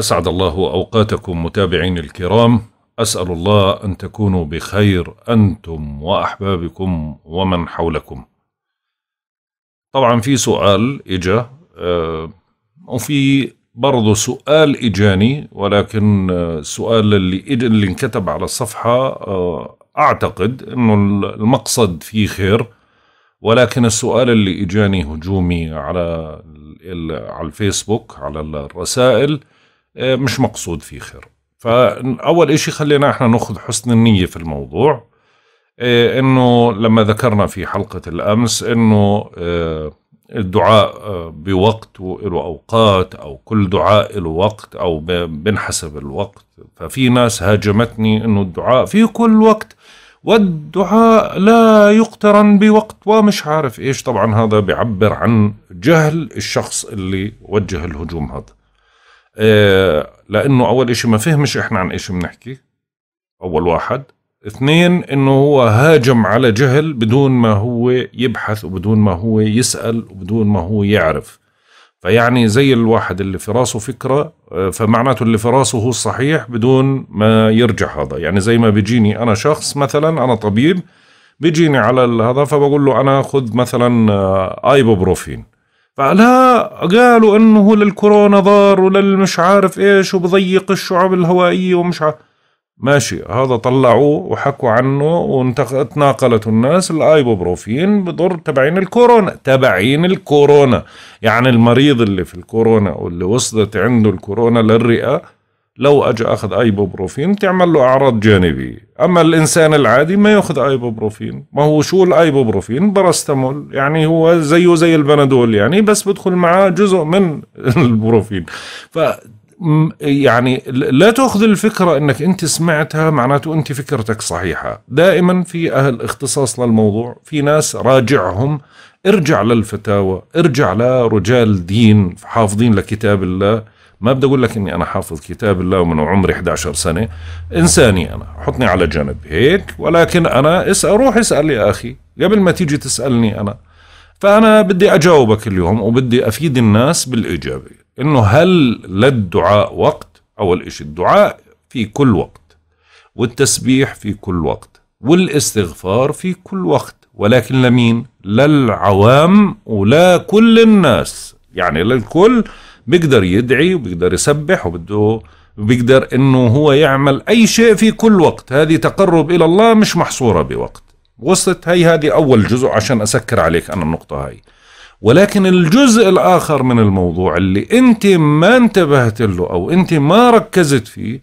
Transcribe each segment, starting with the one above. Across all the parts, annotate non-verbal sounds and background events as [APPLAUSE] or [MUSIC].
أسعد الله أوقاتكم متابعين الكرام. أسأل الله أن تكونوا بخير أنتم وأحبابكم ومن حولكم. طبعا في سؤال إجا آه، وفي برضه سؤال إجاني ولكن السؤال اللي اللي انكتب على الصفحة آه، أعتقد أنه المقصد فيه خير. ولكن السؤال اللي إجاني هجومي على على الفيسبوك على الرسائل آه، مش مقصود فيه خير. فأول إشي خلينا إحنا نأخذ حسن النية في الموضوع آه، إنه لما ذكرنا في حلقة الأمس إنه آه، الدعاء بوقت وله أوقات أو كل دعاء له وقت أو بنحسب الوقت. ففي ناس هاجمتني إنه الدعاء في كل وقت والدعاء لا يقترن بوقت ومش عارف إيش. طبعا هذا بيعبر عن جهل الشخص اللي وجه الهجوم هذا. لأنه أول إشي ما فهمش إحنا عن إيش بنحكي. أول واحد. اثنين إنه هو هاجم على جهل بدون ما هو يبحث وبدون ما هو يسأل وبدون ما هو يعرف. فيعني زي الواحد اللي في راسه فكرة آه، فمعناته اللي في راسه هو الصحيح بدون ما يرجع هذا. يعني زي ما بيجيني أنا شخص مثلا أنا طبيب بيجيني على هذا فبقول له أنا خذ مثلا آه، ايبوبروفين فلا قالوا إنه للكورونا ضار وللمش عارف إيش وبضيق الشعب الهوائيه ومش عارف. ماشي هذا طلعوه وحكوا عنه وتناقلت الناس الآيبوبروفين بضر تبعين الكورونا تبعين الكورونا. يعني المريض اللي في الكورونا واللي وصلت عنده الكورونا للرئة لو اجى أخذ ايبوبروفين تعمل له أعراض جانبية. أما الإنسان العادي ما يأخذ ايبوبروفين ما هو شو الايبوبروفين براستامول يعني هو زيه زي البنادول يعني بس بدخل معاه جزء من [LAUGHS] البروفين. ف يعني لا تأخذ الفكرة إنك أنت سمعتها معناته أنت فكرتك صحيحة. دائما في أهل اختصاص للموضوع في ناس راجعهم ارجع للفتاوى ارجع لرجال دين حافظين لكتاب الله. ما بدي أقول لك إني أنا حافظ كتاب الله ومن عمري 11 سنة. إنساني أنا حطني على جنب هيك ولكن أنا اسال روح اسأل يا أخي. قبل ما تيجي تسألني أنا. فأنا بدي أجاوبك اليوم وبدي أفيد الناس بالإجابة. إنه هل للدعاء وقت؟ أول إشي الدعاء في كل وقت والتسبيح في كل وقت والاستغفار في كل وقت. ولكن لمين؟ للعوام ولا كل الناس. يعني للكل بيقدر يدعي وبيقدر يسبح وبده بيقدر إنه هو يعمل أي شيء في كل وقت. هذه تقرب إلى الله مش محصورة بوقت. وصلت هي هذه أول جزء عشان أسكر عليك أنا النقطة هاي. ولكن الجزء الآخر من الموضوع اللي أنت ما انتبهت له أو أنت ما ركزت فيه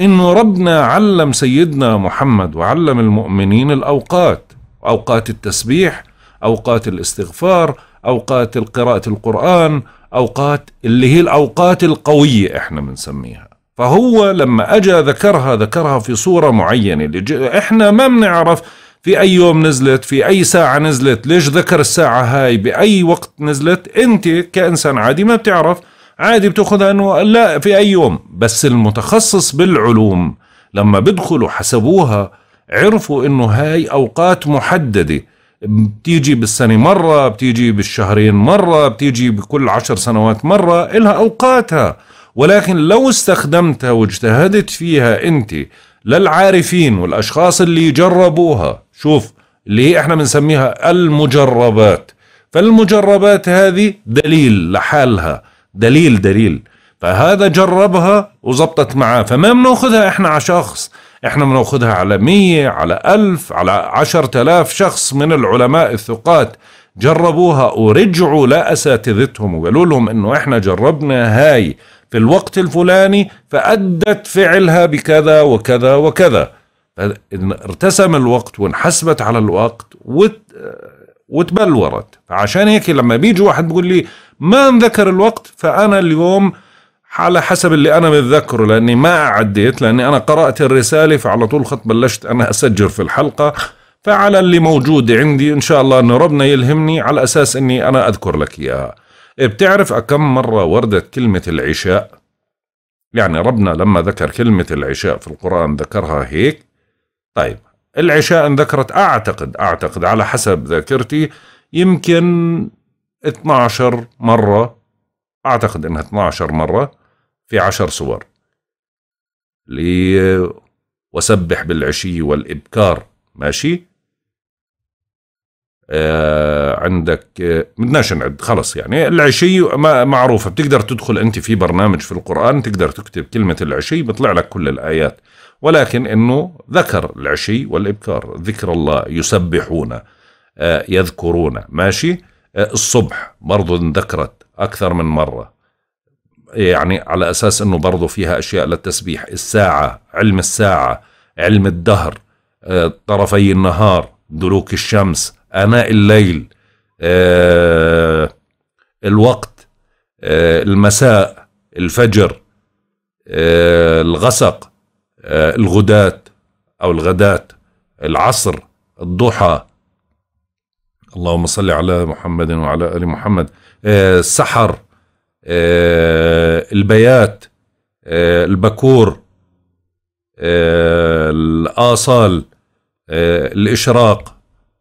إنه ربنا علم سيدنا محمد وعلم المؤمنين الأوقات. أوقات التسبيح أوقات الاستغفار أوقات قراءة القرآن أوقات اللي هي الأوقات القوية إحنا بنسميها. فهو لما أجى ذكرها ذكرها في صورة معينة. إحنا ما بنعرف في أي يوم نزلت في أي ساعة نزلت ليش ذكر الساعة هاي؟ بأي وقت نزلت؟ أنت كإنسان عادي ما بتعرف. عادي بتأخذها أنه لا في أي يوم. بس المتخصص بالعلوم لما بدخلوا حسبوها عرفوا أنه هاي أوقات محددة. بتيجي بالسنة مرة بتيجي بالشهرين مرة بتيجي بكل عشر سنوات مرة إلها أوقاتها. ولكن لو استخدمتها واجتهدت فيها أنت للعارفين والأشخاص اللي جربوها شوف اللي هي إحنا بنسميها المجربات. فالمجربات هذه دليل لحالها دليل دليل. فهذا جربها وزبطت معاه. فما بناخذها إحنا على شخص. إحنا بناخذها على مية على ألف على عشرة آلاف شخص من العلماء الثقات. جربوها ورجعوا لأساتذتهم وقالوا لهم إنه إحنا جربنا هاي في الوقت الفلاني فأدت فعلها بكذا وكذا وكذا. ارتسم الوقت وانحسبت على الوقت وت... وتبلورت. فعشان هيك لما بيجي واحد بيقول لي ما انذكر الوقت فأنا اليوم على حسب اللي أنا متذكره لأني ما عديت لأني أنا قرأت الرسالة فعلى طول خط بلشت أنا أسجل في الحلقة. فعلى اللي موجود عندي إن شاء الله أنه ربنا يلهمني على أساس أني أنا أذكر لك إياها. بتعرف كم مرة وردت كلمة العشاء؟ يعني ربنا لما ذكر كلمة العشاء في القرآن ذكرها هيك؟ طيب العشاء انذكرت أعتقد أعتقد على حسب ذاكرتي يمكن 12 مرة أعتقد إنها 12 مرة في عشر سور لي وسبح بالعشي والإبكار ماشي؟ آه عندك آه بدناش نعد خلص يعني. العشي معروفة بتقدر تدخل أنت في برنامج في القرآن تقدر تكتب كلمة العشي بيطلع لك كل الآيات. ولكن أنه ذكر العشي والإبكار ذكر الله يسبحون آه يذكرون ماشي؟ الصبح برضو انذكرت أكثر من مرة. يعني على أساس أنه برضو فيها أشياء للتسبيح الساعة علم الساعة علم الدهر آه طرفي النهار دلوك الشمس آناء الليل آه الوقت آه المساء الفجر الغسق الغداة أو الغداة العصر الضحى اللهم صل على محمد وعلى آل محمد. آه السحر آه البيات آه البكور الآصال الإشراق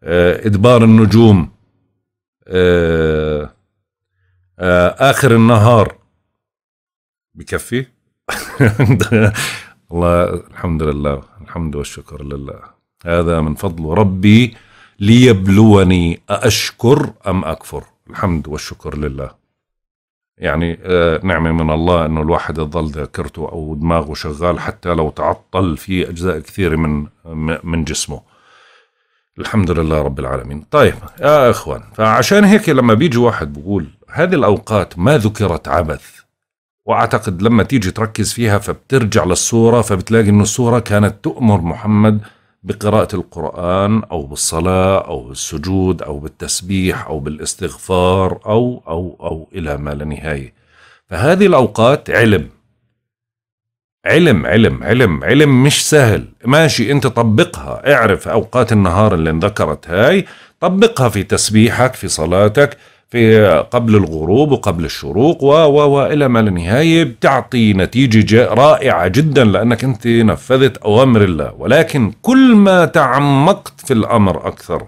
آه، إدبار النجوم آخر النهار. بكفي؟ [LAUGHS] الله الحمد لله الحمد والشكر لله. هذا من فضل ربي. ليبلوني أأشكر أم أكفر؟ الحمد والشكر لله. يعني نعمة من الله أنه الواحد يظل ذاكرته أو دماغه شغال حتى لو تعطل في أجزاء كثيرة من من جسمه. الحمد لله رب العالمين. طيب يا إخوان فعشان هيك لما بيجي واحد بقول هذه الأوقات ما ذكرت عبث وأعتقد لما تيجي تركز فيها فبترجع للصورة فبتلاقي إنه الصورة كانت تؤمر محمد بقراءة القرآن أو بالصلاة أو بالسجود أو بالتسبيح أو بالإستغفار أو أو أو إلى ما لا نهاية. فهذه الأوقات علم. علم علم علم علم مش سهل. ماشي أنت طبقها. اعرف أوقات النهار اللي انذكرت هاي طبقها في تسبيحك في صلاتك. في قبل الغروب وقبل الشروق و و وإلى ما لا نهاية بتعطي نتيجة رائعة جدا لأنك أنت نفذت أوامر الله. ولكن كل ما تعمقت في الأمر أكثر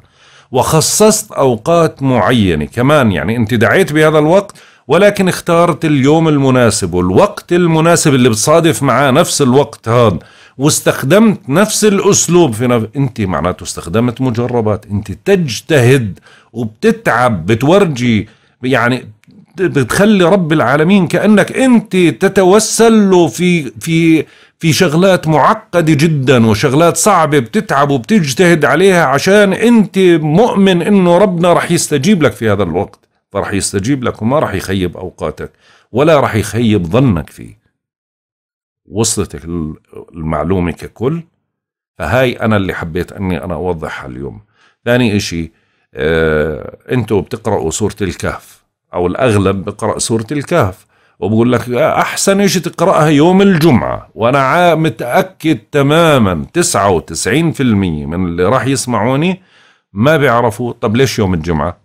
وخصصت أوقات معينة كمان يعني أنت دعيت بهذا الوقت ولكن اختارت اليوم المناسب والوقت المناسب اللي بتصادف معاه نفس الوقت هذا. واستخدمت نفس الأسلوب في نف... انت معناته استخدمت مجربات انت تجتهد وبتتعب بتورجي يعني بتخلي رب العالمين كأنك انت تتوسل له في في في شغلات معقدة جدا وشغلات صعبة بتتعب وبتجتهد عليها عشان انت مؤمن انه ربنا رح يستجيب لك في هذا الوقت فرح يستجيب لك وما رح يخيب أوقاتك ولا رح يخيب ظنك فيه. وصلتك المعلومة ككل فهاي أنا اللي حبيت أني أنا أوضحها اليوم. ثاني إشي آه أنتوا بتقرأوا سورة الكهف أو الأغلب بقرأ سورة الكهف وبقول لك أحسن إشي تقرأها يوم الجمعة وأنا متأكد تماما 99% من اللي راح يسمعوني ما بيعرفوا طب ليش يوم الجمعة؟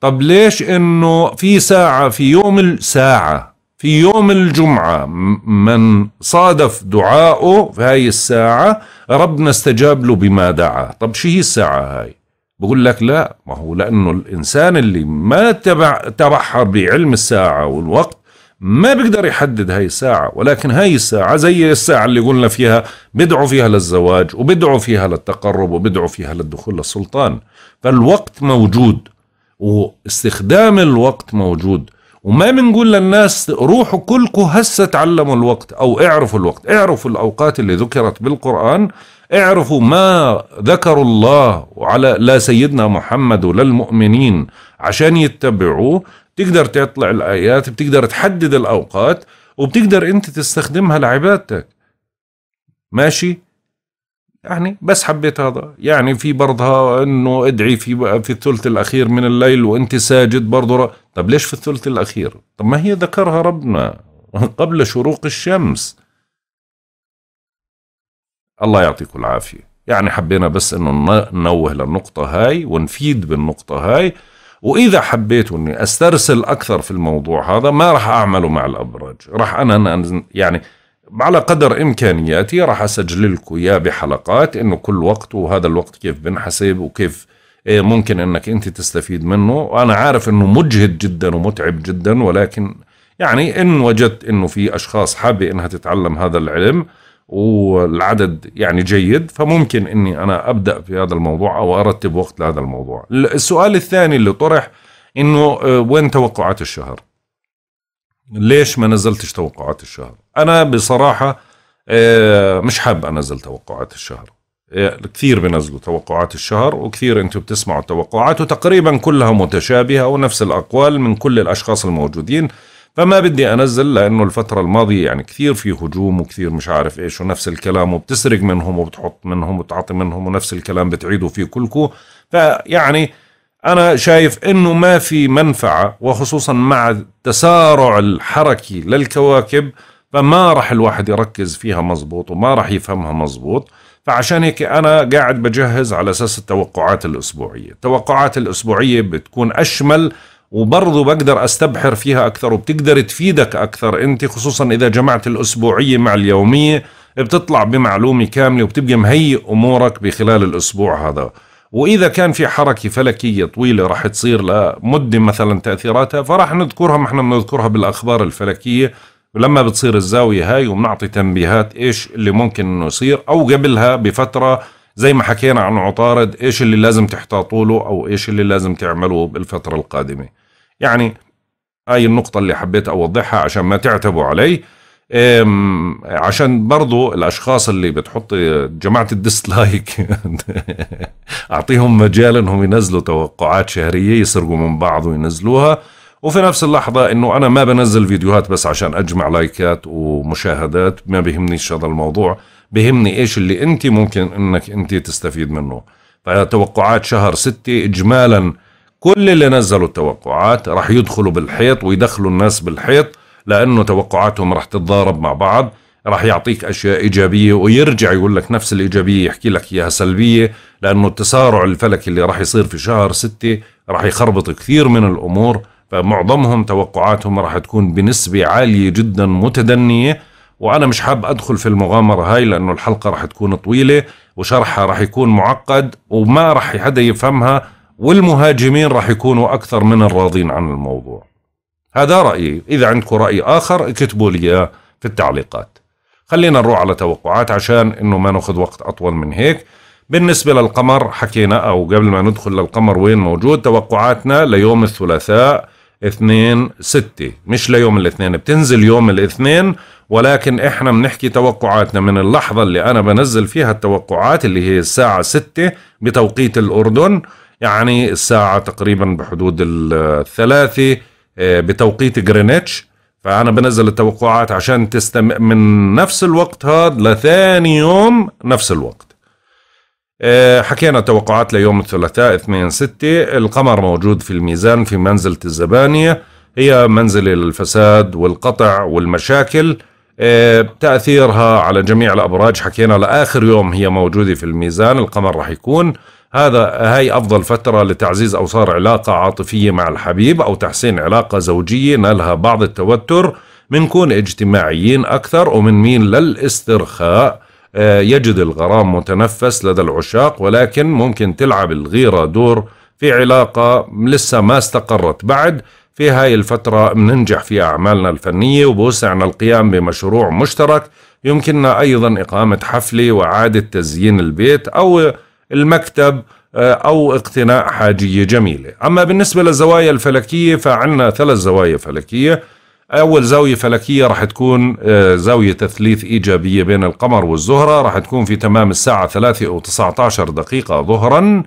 طب ليش إنه في ساعة في يوم الساعة في يوم الجمعة من صادف دعائه في هاي الساعة ربنا استجاب له بما دعا. طب شو هي الساعة هاي؟ بقول لك لا ما هو لأنه الإنسان اللي ما تبع تبحر بعلم الساعة والوقت ما بيقدر يحدد هاي الساعة. ولكن هاي الساعة زي الساعة اللي قلنا فيها بدعوا فيها للزواج وبدعوا فيها للتقرب وبدعوا فيها للدخول للسلطان. فالوقت موجود واستخدام الوقت موجود. وما بنقول للناس روحوا كلكم هسه تعلموا الوقت أو اعرفوا الوقت. اعرفوا الأوقات اللي ذكرت بالقرآن. اعرفوا ما ذكروا الله وعلى لا سيدنا محمد وللمؤمنين عشان يتبعوه. تقدر تطلع الآيات بتقدر تحدد الأوقات وبتقدر أنت تستخدمها لعبادتك. ماشي؟ يعني بس حبيت هذا. يعني في برضها إنه ادعي في في الثلث الأخير من الليل وأنت ساجد برضه طب ليش في الثلث الأخير؟ طب ما هي ذكرها ربنا [LAUGHS] قبل شروق الشمس. الله يعطيكم العافية. يعني حبينا بس إنه ننوه للنقطة هاي ونفيد بالنقطة هاي. وإذا حبيت إني أسترسل أكثر في الموضوع هذا ما راح أعمله مع الأبراج. راح أنا يعني على قدر إمكانياتي راح اسجل لكم اياه بحلقات إنه كل وقت وهذا الوقت كيف بنحسب وكيف إيه، ممكن إنك أنت تستفيد منه. وأنا عارف إنه مجهد جدا ومتعب جدا ولكن يعني إن وجدت إنه في أشخاص حابة إنها تتعلم هذا العلم والعدد يعني جيد فممكن إني أنا أبدأ في هذا الموضوع أو أرتب وقت لهذا الموضوع. السؤال الثاني اللي طرح إنه آه، وين توقعات الشهر؟ ليش ما نزلتش توقعات الشهر؟ أنا بصراحة آه، مش حاب أنزل توقعات الشهر. كثير بنزلوا توقعات الشهر وكثير أنتم بتسمعوا التوقعات وتقريبا كلها متشابهة ونفس الأقوال من كل الأشخاص الموجودين. فما بدي أنزل لأنه الفترة الماضية يعني كثير في هجوم وكثير مش عارف إيش ونفس الكلام وبتسرق منهم وبتحط منهم وتعطي منهم ونفس الكلام بتعيدوا فيه كلكم فيعني أنا شايف إنه ما في منفعة وخصوصا مع التسارع الحركي للكواكب فما راح الواحد يركز فيها مزبوط وما راح يفهمها مزبوط. فعشان هيك أنا قاعد بجهز على أساس التوقعات الأسبوعية. التوقعات الأسبوعية بتكون أشمل وبرضه بقدر أستبحر فيها أكثر وبتقدر تفيدك أكثر. أنت خصوصا إذا جمعت الأسبوعية مع اليومية بتطلع بمعلومة كاملة وبتبقى مهيئ أمورك بخلال الأسبوع هذا. وإذا كان في حركة فلكية طويلة راح تصير لمدة مثلا تأثيراتها فراح نذكرها ما إحنا بنذكرها بالأخبار الفلكية. ولما بتصير الزاوية هاي وبنعطي تنبيهات إيش اللي ممكن إنه يصير أو قبلها بفترة زي ما حكينا عن عطارد إيش اللي لازم تحتاطوا له أو إيش اللي لازم تعملوه بالفترة القادمة. يعني هاي النقطة اللي حبيت أوضحها عشان ما تعتبوا علي. عشان برضو الأشخاص اللي بتحط جماعة ال dislike [LAUGHS] أعطيهم مجال إنهم ينزلوا توقعات شهرية يسرقوا من بعض وينزلوها. وفي نفس اللحظة إنه أنا ما بنزل فيديوهات بس عشان أجمع لايكات ومشاهدات ما بيهمنيش هذا الموضوع بيهمني إيش اللي انت ممكن إنك انت تستفيد منه. فتوقعات شهر ستة اجمالا كل اللي نزلوا التوقعات راح يدخلوا بالحيط ويدخلوا الناس بالحيط. لأنه توقعاتهم راح تتضارب مع بعض راح يعطيك أشياء إيجابية ويرجع يقول لك نفس الإيجابية يحكي لك إياها سلبية لأنه التسارع الفلكي اللي راح يصير في شهر ستة راح يخربط كثير من الأمور فمعظمهم توقعاتهم راح تكون بنسبة عالية جدا متدنية وأنا مش حاب أدخل في المغامرة هاي لأنه الحلقة راح تكون طويلة وشرحها راح يكون معقد وما راح حدا يفهمها والمهاجمين راح يكونوا أكثر من الراضين عن الموضوع. هذا رأيي. إذا عندكم رأي آخر اكتبوا لي في التعليقات. خلينا نروح على توقعات عشان إنه ما ناخذ وقت أطول من هيك. بالنسبة للقمر حكينا أو قبل ما ندخل للقمر وين موجود توقعاتنا ليوم الثلاثاء اثنين ستة. مش ليوم الاثنين بتنزل يوم الاثنين ولكن إحنا بنحكي توقعاتنا. من اللحظة اللي أنا بنزل فيها التوقعات اللي هي الساعة ستة بتوقيت الأردن يعني الساعة تقريبا بحدود الثلاثة بتوقيت جرينتش فأنا بنزل التوقعات عشان تستم من نفس الوقت هذا لثاني يوم نفس الوقت. آه، حكينا توقعات ليوم الثلاثاء 2 6 القمر موجود في الميزان في منزلة الزبانية. هي منزلة الفساد والقطع والمشاكل. آه، تأثيرها على جميع الأبراج. حكينا لآخر يوم هي موجودة في الميزان. القمر راح يكون. هذا هاي أفضل فترة لتعزيز أو صار علاقة عاطفية مع الحبيب أو تحسين علاقة زوجية نالها بعض التوتر منكون اجتماعيين أكثر ومن مين للاسترخاء. آه، يجد الغرام متنفس لدى العشاق ولكن ممكن تلعب الغيرة دور في علاقة لسه ما استقرت. بعد في هاي الفترة بننجح في أعمالنا الفنية وبوسعنا القيام بمشروع مشترك. يمكننا أيضا إقامة حفلة وإعادة تزيين البيت أو المكتب آه، أو اقتناء حاجية جميلة. أما بالنسبة للزوايا الفلكية فعنا ثلاث زوايا فلكية. أول زاوية فلكية راح تكون آه، زاوية تثليث إيجابية بين القمر والزهرة. راح تكون في تمام الساعة 3 أو 19 دقيقة ظهرا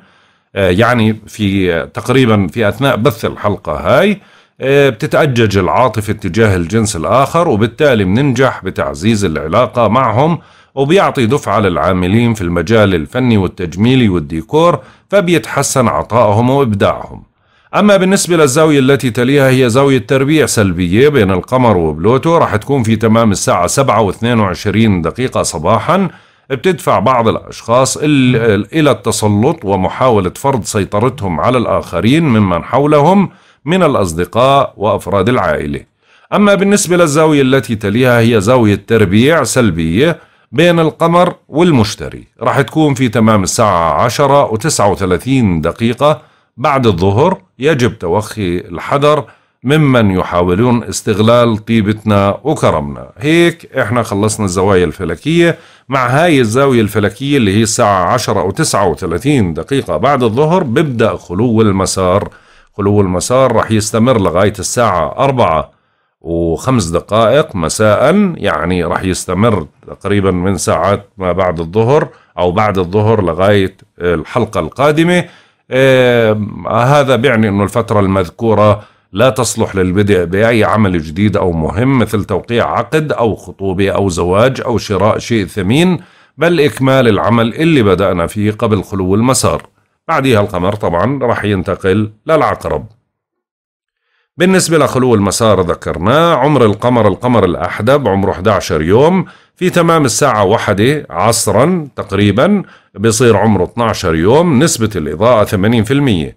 آه، يعني في تقريبا في أثناء بث الحلقة هاي. بتتأجج العاطفة تجاه الجنس الآخر وبالتالي بننجح بتعزيز العلاقة معهم. وبيعطي دفعة للعاملين في المجال الفني والتجميلي والديكور فبيتحسن عطائهم وإبداعهم. أما بالنسبة للزاوية التي تليها هي زاوية تربيع سلبية بين القمر وبلوتو. راح تكون في تمام الساعة 7 و22 دقيقة صباحا. بتدفع بعض الأشخاص إلى التسلط ومحاولة فرض سيطرتهم على الآخرين ممن حولهم من الأصدقاء وأفراد العائلة. أما بالنسبة للزاوية التي تليها هي زاوية تربيع سلبية. بين القمر والمشتري. راح تكون في تمام الساعة 10 و39 دقيقة. بعد الظهر يجب توخي الحذر ممن يحاولون استغلال طيبتنا وكرمنا. هيك إحنا خلصنا الزوايا الفلكية. مع هاي الزاوية الفلكية اللي هي الساعة 10 أو 39 دقيقة بعد الظهر ببدأ خلو المسار. خلو المسار رح يستمر لغاية الساعة 4 وخمس دقائق مساء يعني راح يستمر تقريبا من ساعات ما بعد الظهر أو بعد الظهر لغاية الحلقة القادمة. آه هذا بيعني أنه الفترة المذكورة لا تصلح للبدء بأي عمل جديد أو مهم مثل توقيع عقد أو خطوبة أو زواج أو شراء شيء ثمين بل إكمال العمل اللي بدأنا فيه قبل خلو المسار. بعدها القمر طبعا راح ينتقل للعقرب. بالنسبة لخلو المسار ذكرناه عمر القمر القمر الأحدب عمره 11 يوم في تمام الساعة واحدة عصرا تقريبا بيصير عمره 12 يوم نسبة الإضاءة 80%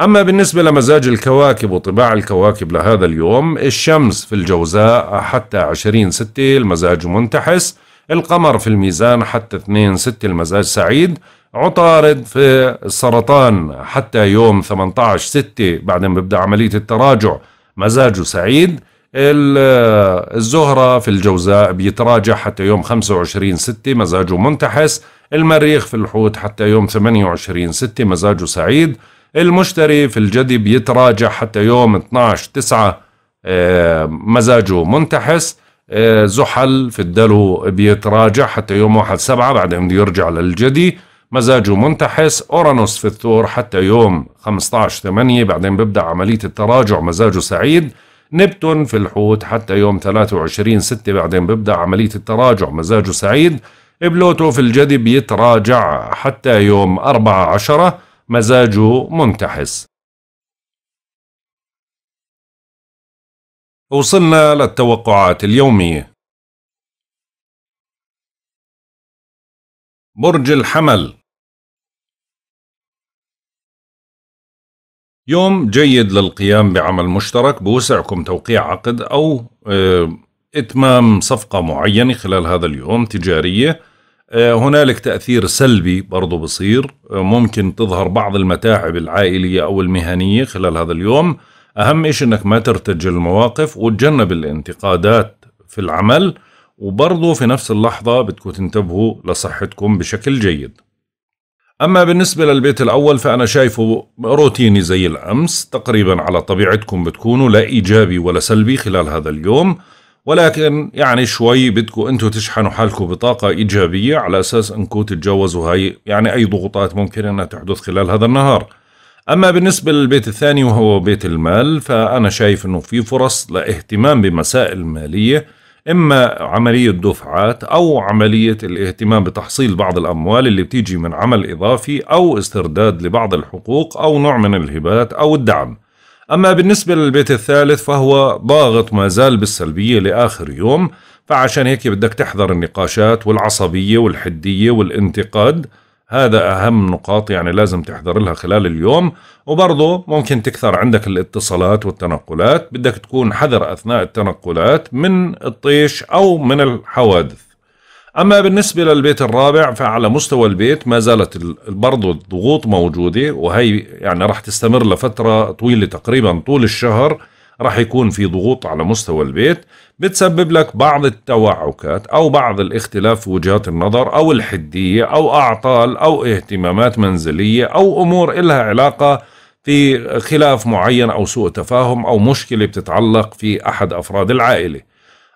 أما بالنسبة لمزاج الكواكب وطباع الكواكب لهذا اليوم الشمس في الجوزاء حتى 20 ستة المزاج منتحس القمر في الميزان حتى 2 ستة المزاج سعيد. عطارد في السرطان حتى يوم 18 ستة بعدين بيبدأ عملية التراجع. مزاجه سعيد. الزهرة في الجوزاء بيتراجع حتى يوم 25 ستة. مزاجه منتحس. المريخ في الحوت حتى يوم 28 ستة. مزاجه سعيد. المشتري في الجدي بيتراجع حتى يوم 12 9 آه، مزاجه منتحس. آه، زحل في الدلو بيتراجع حتى يوم 1 7 بعدين يرجع للجدي. مزاجه منتحس أورانوس في الثور حتى يوم 15 8 بعدين بيبدأ عملية التراجع مزاجه سعيد. نبتون في الحوت حتى يوم 23 6 بعدين بيبدأ عملية التراجع مزاجه سعيد. بلوتو في الجدي بيتراجع حتى يوم 4 10 مزاجه منتحس. وصلنا للتوقعات اليومية. برج الحمل. يوم جيد للقيام بعمل مشترك بوسعكم توقيع عقد أو آه، إتمام صفقة معينة خلال هذا اليوم تجارية. آه، هنالك تأثير سلبي برضو بصير. آه، ممكن تظهر بعض المتاعب العائلية أو المهنية خلال هذا اليوم. أهم إيش؟ أنك ما ترتجل المواقف وتجنب الانتقادات في العمل. وبرضو في نفس اللحظة بدكم تنتبهوا لصحتكم بشكل جيد. أما بالنسبة للبيت الأول فأنا شايفه روتيني زي الأمس تقريبا على طبيعتكم بتكونوا لا إيجابي ولا سلبي خلال هذا اليوم. ولكن يعني شوي بدكم أنتم تشحنوا حالكم بطاقة إيجابية على أساس أنكم تتجاوزوا هاي يعني أي ضغوطات ممكن أنها تحدث خلال هذا النهار. أما بالنسبة للبيت الثاني وهو بيت المال فأنا شايف أنه في فرص لإهتمام بمسائل مالية إما عملية دفعات أو عملية الاهتمام بتحصيل بعض الأموال اللي بتيجي من عمل إضافي أو استرداد لبعض الحقوق أو نوع من الهبات أو الدعم. أما بالنسبة للبيت الثالث فهو ضاغط ما زال بالسلبية لآخر يوم فعشان هيك بدك تحذر النقاشات والعصبية والحدية والانتقاد. هذا أهم نقاط يعني لازم تحذر لها خلال اليوم وبرضه ممكن تكثر عندك الاتصالات والتنقلات بدك تكون حذر أثناء التنقلات من الطيش أو من الحوادث. أما بالنسبة للبيت الرابع فعلى مستوى البيت ما زالت برضو الضغوط موجودة وهي يعني راح تستمر لفترة طويلة تقريبا طول الشهر. راح يكون في ضغوط على مستوى البيت بتسبب لك بعض التوعكات أو بعض الاختلاف في وجهات النظر أو الحدية أو أعطال أو اهتمامات منزلية أو أمور إلها علاقة في خلاف معين أو سوء تفاهم أو مشكلة بتتعلق في أحد أفراد العائلة.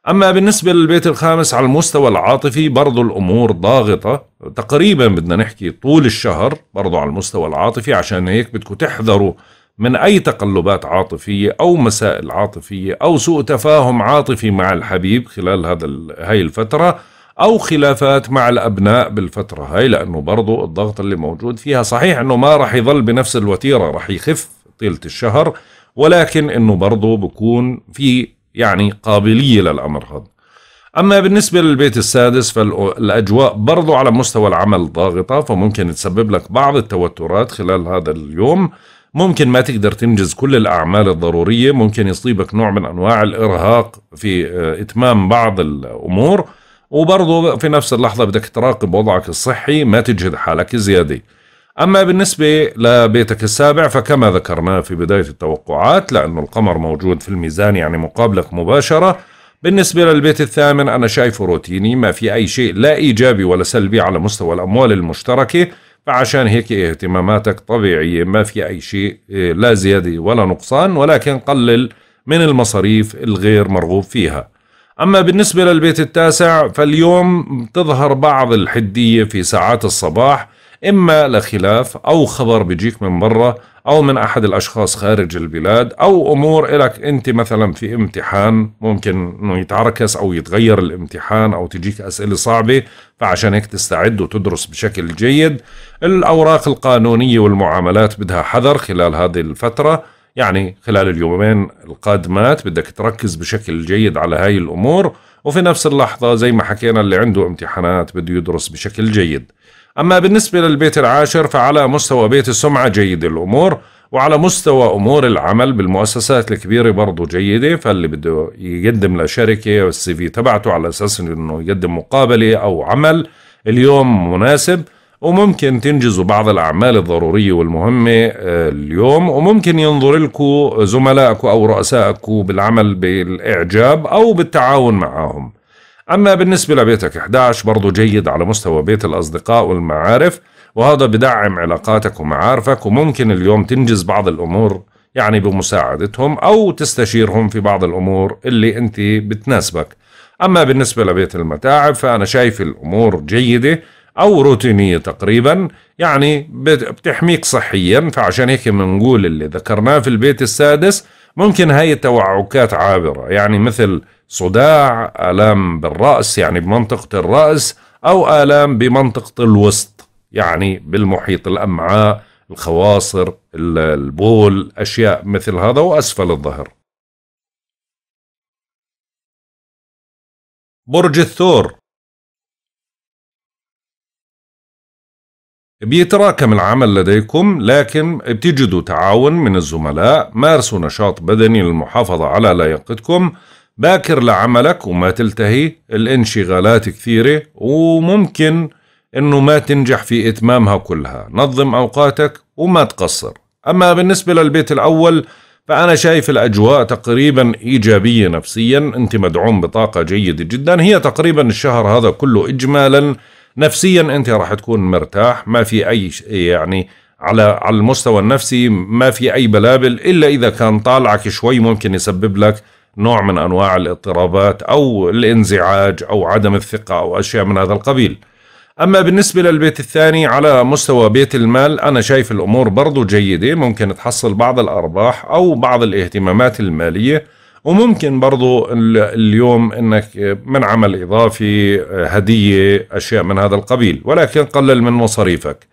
أما بالنسبة للبيت الخامس على المستوى العاطفي برضو الأمور ضاغطة. تقريبا بدنا نحكي طول الشهر برضو على المستوى العاطفي عشان هيك بدكم تحذروا من أي تقلبات عاطفية أو مسائل عاطفية أو سوء تفاهم عاطفي مع الحبيب خلال هذا هاي الفترة أو خلافات مع الأبناء بالفترة هاي لأنه برضو الضغط اللي موجود فيها صحيح أنه ما رح يظل بنفس الوتيرة رح يخف طيلة الشهر ولكن أنه برضو بكون في يعني قابلية للأمر هذا. أما بالنسبة للبيت السادس فالأجواء برضو على مستوى العمل ضاغطة فممكن تسبب لك بعض التوترات خلال هذا اليوم. ممكن ما تقدر تنجز كل الأعمال الضرورية ممكن يصيبك نوع من أنواع الإرهاق في آه، إتمام بعض الأمور وبرضه في نفس اللحظة بدك تراقب وضعك الصحي ما تجهد حالك زيادة أما بالنسبة لبيتك السابع فكما ذكرنا في بداية التوقعات لأنه القمر موجود في الميزان يعني مقابلك مباشرة بالنسبة للبيت الثامن أنا شايفه روتيني ما في أي شيء لا إيجابي ولا سلبي على مستوى الأموال المشتركة. فعشان هيك اهتماماتك طبيعية ما في أي شيء لا زيادة ولا نقصان ولكن قلل من المصاريف الغير مرغوب فيها. أما بالنسبة للبيت التاسع فاليوم تظهر بعض الحدية في ساعات الصباح. إما لخلاف أو خبر بيجيك من برا أو من أحد الأشخاص خارج البلاد أو أمور إلك أنت مثلا في امتحان ممكن أنه يتعركس أو يتغير الامتحان أو تجيك أسئلة صعبة فعشان هيك تستعد وتدرس بشكل جيد. الأوراق القانونية والمعاملات بدها حذر خلال هذه الفترة. يعني خلال اليومين القادمات بدك تركز بشكل جيد على هاي الأمور. وفي نفس اللحظة زي ما حكينا اللي عنده امتحانات بده يدرس بشكل جيد. أما بالنسبة للبيت العاشر فعلى مستوى بيت السمعة جيد الأمور وعلى مستوى أمور العمل بالمؤسسات الكبيرة برضو جيدة فاللي بده يقدم لشركة والسي في تبعته على أساس أنه يقدم مقابلة أو عمل اليوم مناسب وممكن تنجزوا بعض الأعمال الضرورية والمهمة آه، اليوم وممكن ينظر لكم زملائكم أو رؤسائكم بالعمل بالإعجاب أو بالتعاون معهم. أما بالنسبة لبيتك 11 برضو جيد على مستوى بيت الأصدقاء والمعارف وهذا بدعم علاقاتك ومعارفك وممكن اليوم تنجز بعض الأمور يعني بمساعدتهم أو تستشيرهم في بعض الأمور اللي أنت بتناسبك. أما بالنسبة لبيت المتاعب فأنا شايف الأمور جيدة أو روتينية تقريبا يعني بتحميك صحيا. فعشان هيك بنقول اللي ذكرناه في البيت السادس ممكن هاي التوعكات عابرة. يعني مثل صداع آلام بالرأس يعني بمنطقة الرأس أو آلام بمنطقة الوسط يعني بالمحيط الأمعاء الخواصر البول أشياء مثل هذا وأسفل الظهر. برج الثور. بيتراكم العمل لديكم لكن بتجدوا تعاون من الزملاء مارسوا نشاط بدني للمحافظة على لياقتكم. باكر لعملك وما تلتهي الانشغالات كثيرة وممكن إنه ما تنجح في إتمامها كلها. نظم أوقاتك وما تقصر. أما بالنسبة للبيت الأول فأنا شايف الأجواء تقريبا إيجابية نفسيا. أنت مدعوم بطاقة جيدة جدا. هي تقريبا الشهر هذا كله إجمالا. نفسيا أنت راح تكون مرتاح. ما في أي يعني على على المستوى النفسي ما في أي بلابل إلا إذا كان طالعك شوي ممكن يسبب لك نوع من أنواع الاضطرابات أو الانزعاج أو عدم الثقة أو أشياء من هذا القبيل. أما بالنسبة للبيت الثاني على مستوى بيت المال أنا شايف الأمور برضو جيدة ممكن تحصل بعض الأرباح أو بعض الاهتمامات المالية وممكن برضو اليوم إنك من عمل إضافي هدية أشياء من هذا القبيل ولكن قلل من مصاريفك.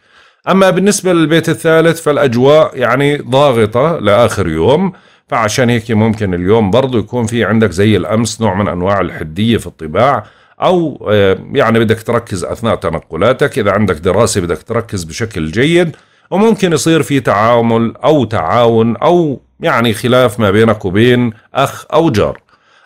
أما بالنسبة للبيت الثالث فالأجواء يعني ضاغطة لآخر يوم فعشان هيك ممكن اليوم برضو يكون في عندك زي الأمس نوع من أنواع الحدية في الطباع أو آه، يعني بدك تركز أثناء تنقلاتك إذا عندك دراسة بدك تركز بشكل جيد وممكن يصير في تعامل أو تعاون أو يعني خلاف ما بينك وبين أخ أو جار.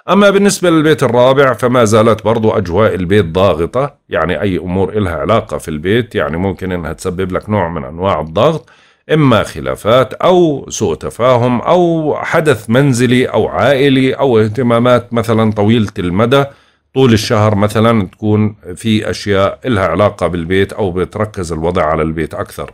أما بالنسبة للبيت الرابع فما زالت برضو أجواء البيت ضاغطة يعني أي أمور إلها علاقة في البيت يعني ممكن إنها تسبب لك نوع من أنواع الضغط. إما خلافات أو سوء تفاهم أو حدث منزلي أو عائلي أو اهتمامات مثلا طويلة المدى. طول الشهر مثلا تكون في أشياء إلها علاقة بالبيت أو بتركز الوضع على البيت أكثر.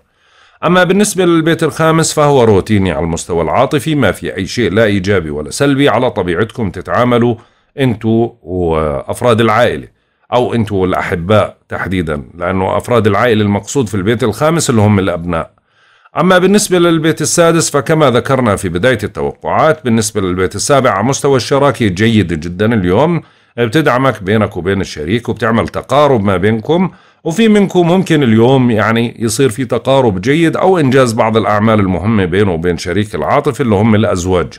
أما بالنسبة للبيت الخامس فهو روتيني على المستوى العاطفي ما في أي شيء لا إيجابي ولا سلبي على طبيعتكم تتعاملوا أنتوا وأفراد العائلة أو أنتوا والأحباء تحديدا لأنه أفراد العائلة المقصود في البيت الخامس اللي هم الأبناء. أما بالنسبة للبيت السادس فكما ذكرنا في بداية التوقعات بالنسبة للبيت السابع مستوى الشراكة جيد جدا اليوم. بتدعمك بينك وبين الشريك وبتعمل تقارب ما بينكم. وفي منكم ممكن اليوم يعني يصير في تقارب جيد أو إنجاز بعض الأعمال المهمة بينه وبين شريك العاطفة اللي هم الأزواج.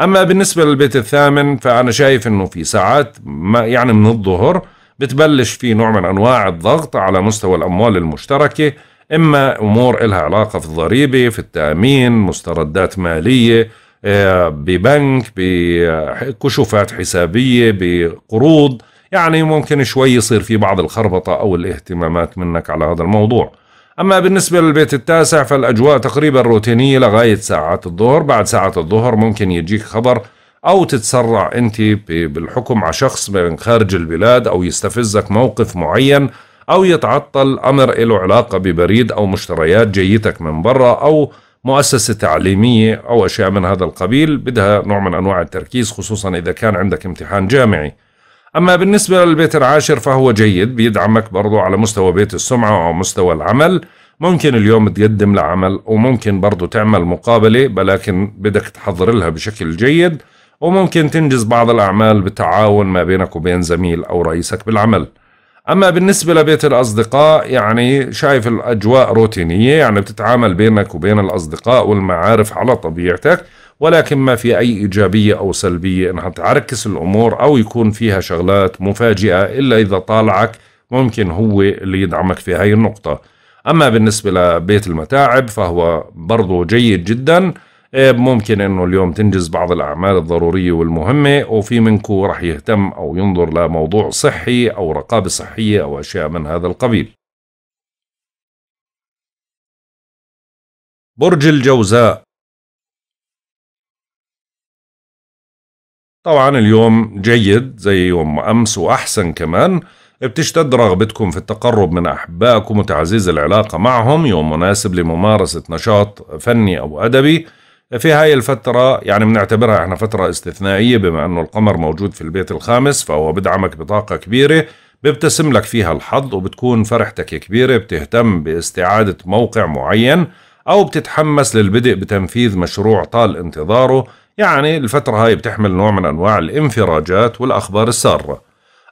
أما بالنسبة للبيت الثامن فأنا شايف أنه في ساعات ما يعني من الظهر بتبلش في نوع من أنواع الضغط على مستوى الأموال المشتركة. إما أمور إلها علاقة في الضريبة في التأمين مستردات مالية آه، ببنك بكشوفات حسابية بقروض. يعني ممكن شوي يصير في بعض الخربطة أو الاهتمامات منك على هذا الموضوع. أما بالنسبة للبيت التاسع فالأجواء تقريبا روتينية لغاية ساعات الظهر. بعد ساعات الظهر ممكن يجيك خبر أو تتسرع أنت بالحكم على شخص من خارج البلاد أو يستفزك موقف معين. أو يتعطل أمر له علاقة ببريد أو مشتريات جيتك من برا أو مؤسسة تعليمية أو أشياء من هذا القبيل بدها نوع من أنواع التركيز خصوصا إذا كان عندك امتحان جامعي. أما بالنسبة للبيت العاشر فهو جيد بيدعمك برضو على مستوى بيت السمعة أو مستوى العمل. ممكن اليوم تقدم لعمل وممكن برضو تعمل مقابلة ولكن بدك تحضر لها بشكل جيد. وممكن تنجز بعض الأعمال بالتعاون ما بينك وبين زميل أو رئيسك بالعمل. أما بالنسبة لبيت الأصدقاء يعني شايف الأجواء روتينية يعني بتتعامل بينك وبين الأصدقاء والمعارف على طبيعتك ولكن ما في أي إيجابية أو سلبية إنها تعركس الأمور أو يكون فيها شغلات مفاجئة إلا إذا طالعك ممكن هو اللي يدعمك في هاي النقطة. أما بالنسبة لبيت المتاعب فهو برضو جيد جدا. ممكن إنه اليوم تنجز بعض الأعمال الضرورية والمهمة وفي منكم راح يهتم أو ينظر لموضوع صحي أو رقابة صحية أو أشياء من هذا القبيل. برج الجوزاء. طبعا اليوم جيد زي يوم أمس وأحسن كمان. بتشتد رغبتكم في التقرب من أحبائكم وتعزيز العلاقة معهم. يوم مناسب لممارسة نشاط فني أو أدبي. في هاي الفترة يعني بنعتبرها إحنا فترة استثنائية بما إنه القمر موجود في البيت الخامس فهو بدعمك بطاقة كبيرة بيبتسم لك فيها الحظ وبتكون فرحتك كبيرة بتهتم باستعادة موقع معين أو بتتحمس للبدء بتنفيذ مشروع طال انتظاره. يعني الفترة هاي بتحمل نوع من أنواع الانفراجات والأخبار السارة.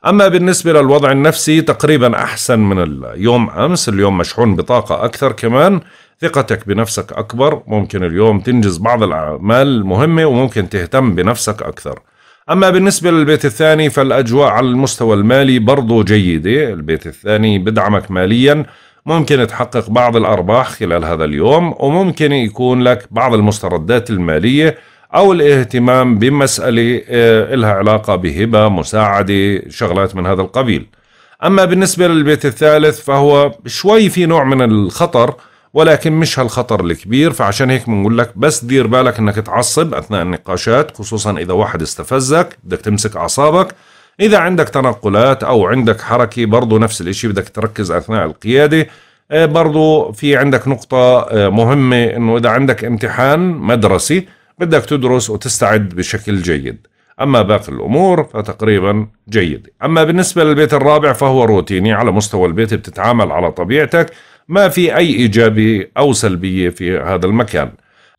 أما بالنسبة للوضع النفسي تقريبا أحسن من اليوم أمس اليوم مشحون بطاقة أكثر كمان. ثقتك بنفسك أكبر. ممكن اليوم تنجز بعض الأعمال المهمة وممكن تهتم بنفسك أكثر. أما بالنسبة للبيت الثاني فالأجواء على المستوى المالي برضو جيدة. البيت الثاني بدعمك ماليا. ممكن تحقق بعض الأرباح خلال هذا اليوم وممكن يكون لك بعض المستردات المالية أو الاهتمام بمسألة آه، لها علاقة بهبة مساعدة شغلات من هذا القبيل. أما بالنسبة للبيت الثالث فهو شوي في نوع من الخطر. ولكن مش هالخطر الكبير فعشان هيك بنقول لك بس دير بالك إنك تعصب أثناء النقاشات خصوصا إذا واحد استفزك بدك تمسك أعصابك. إذا عندك تنقلات أو عندك حركة برضه نفس الإشي بدك تركز أثناء القيادة. آه، برضو في عندك نقطة آه، مهمة إنه إذا عندك امتحان مدرسي بدك تدرس وتستعد بشكل جيد. أما باقي الأمور فتقريبا جيد أما بالنسبة للبيت الرابع فهو روتيني على مستوى البيت بتتعامل على طبيعتك. ما في أي إيجابية أو سلبية في هذا المكان.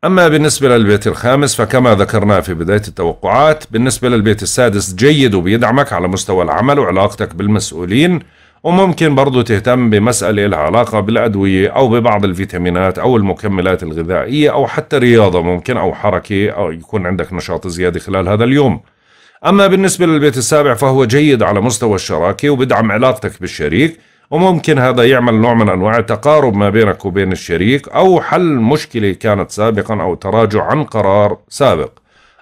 أما بالنسبة للبيت الخامس فكما ذكرنا في بداية التوقعات بالنسبة للبيت السادس جيد وبيدعمك على مستوى العمل وعلاقتك بالمسؤولين وممكن برضو تهتم بمسألة لها علاقة بالأدوية أو ببعض الفيتامينات أو المكملات الغذائية أو حتى رياضة ممكن أو حركة أو يكون عندك نشاط زيادة خلال هذا اليوم. أما بالنسبة للبيت السابع فهو جيد على مستوى الشراكة وبدعم علاقتك بالشريك وممكن هذا يعمل نوع من أنواع التقارب ما بينك وبين الشريك أو حل مشكلة كانت سابقا أو تراجع عن قرار سابق.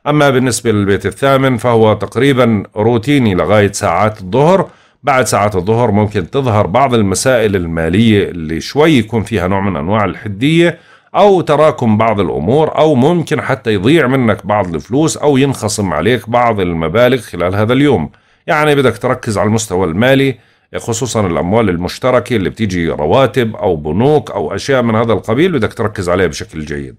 أما بالنسبة للبيت الثامن فهو تقريبا روتيني لغاية ساعات الظهر، بعد ساعات الظهر ممكن تظهر بعض المسائل المالية اللي شوي يكون فيها نوع من أنواع الحدية أو تراكم بعض الأمور أو ممكن حتى يضيع منك بعض الفلوس أو ينخصم عليك بعض المبالغ خلال هذا اليوم. يعني بدك تركز على المستوى المالي خصوصا الأموال المشتركة اللي بتيجي رواتب أو بنوك أو أشياء من هذا القبيل بدك تركز عليها بشكل جيد.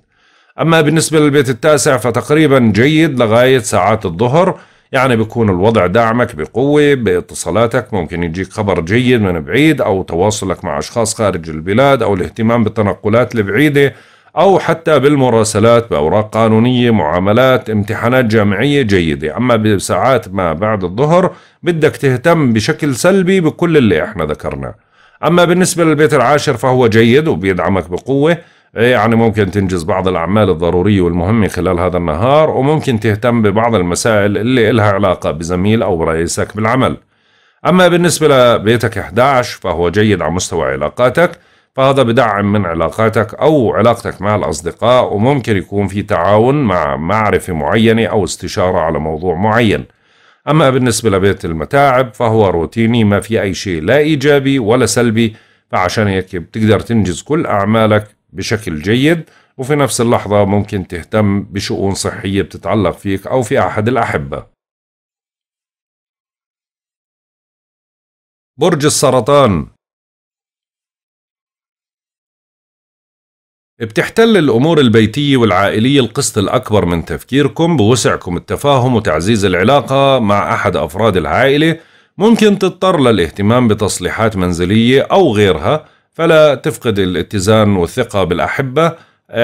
أما بالنسبة للبيت التاسع فتقريبا جيد لغاية ساعات الظهر يعني بيكون الوضع دعمك بقوة باتصالاتك ممكن يجيك خبر جيد من بعيد أو تواصلك مع أشخاص خارج البلاد أو الاهتمام بالتنقلات البعيدة. أو حتى بالمراسلات بأوراق قانونية معاملات امتحانات جامعية جيدة. أما بساعات ما بعد الظهر بدك تهتم بشكل سلبي بكل اللي إحنا ذكرناه. أما بالنسبة للبيت العاشر فهو جيد وبيدعمك بقوة. يعني ممكن تنجز بعض الأعمال الضرورية والمهمة خلال هذا النهار وممكن تهتم ببعض المسائل اللي إلها علاقة بزميل أو رئيسك بالعمل. أما بالنسبة لبيتك 11 فهو جيد على مستوى علاقاتك. فهذا بدعم من علاقاتك أو علاقتك مع الأصدقاء وممكن يكون في تعاون مع معرفة معينة أو استشارة على موضوع معين. أما بالنسبة لبيت المتاعب فهو روتيني ما في أي شيء لا إيجابي ولا سلبي. فعشان هيك بتقدر تنجز كل أعمالك بشكل جيد وفي نفس اللحظة ممكن تهتم بشؤون صحية بتتعلق فيك أو في أحد الأحبة. برج السرطان. بتحتل الأمور البيتية والعائلية القسط الأكبر من تفكيركم بوسعكم التفاهم وتعزيز العلاقة مع أحد أفراد العائلة. ممكن تضطر للاهتمام بتصليحات منزلية أو غيرها فلا تفقد الاتزان والثقة بالأحبة.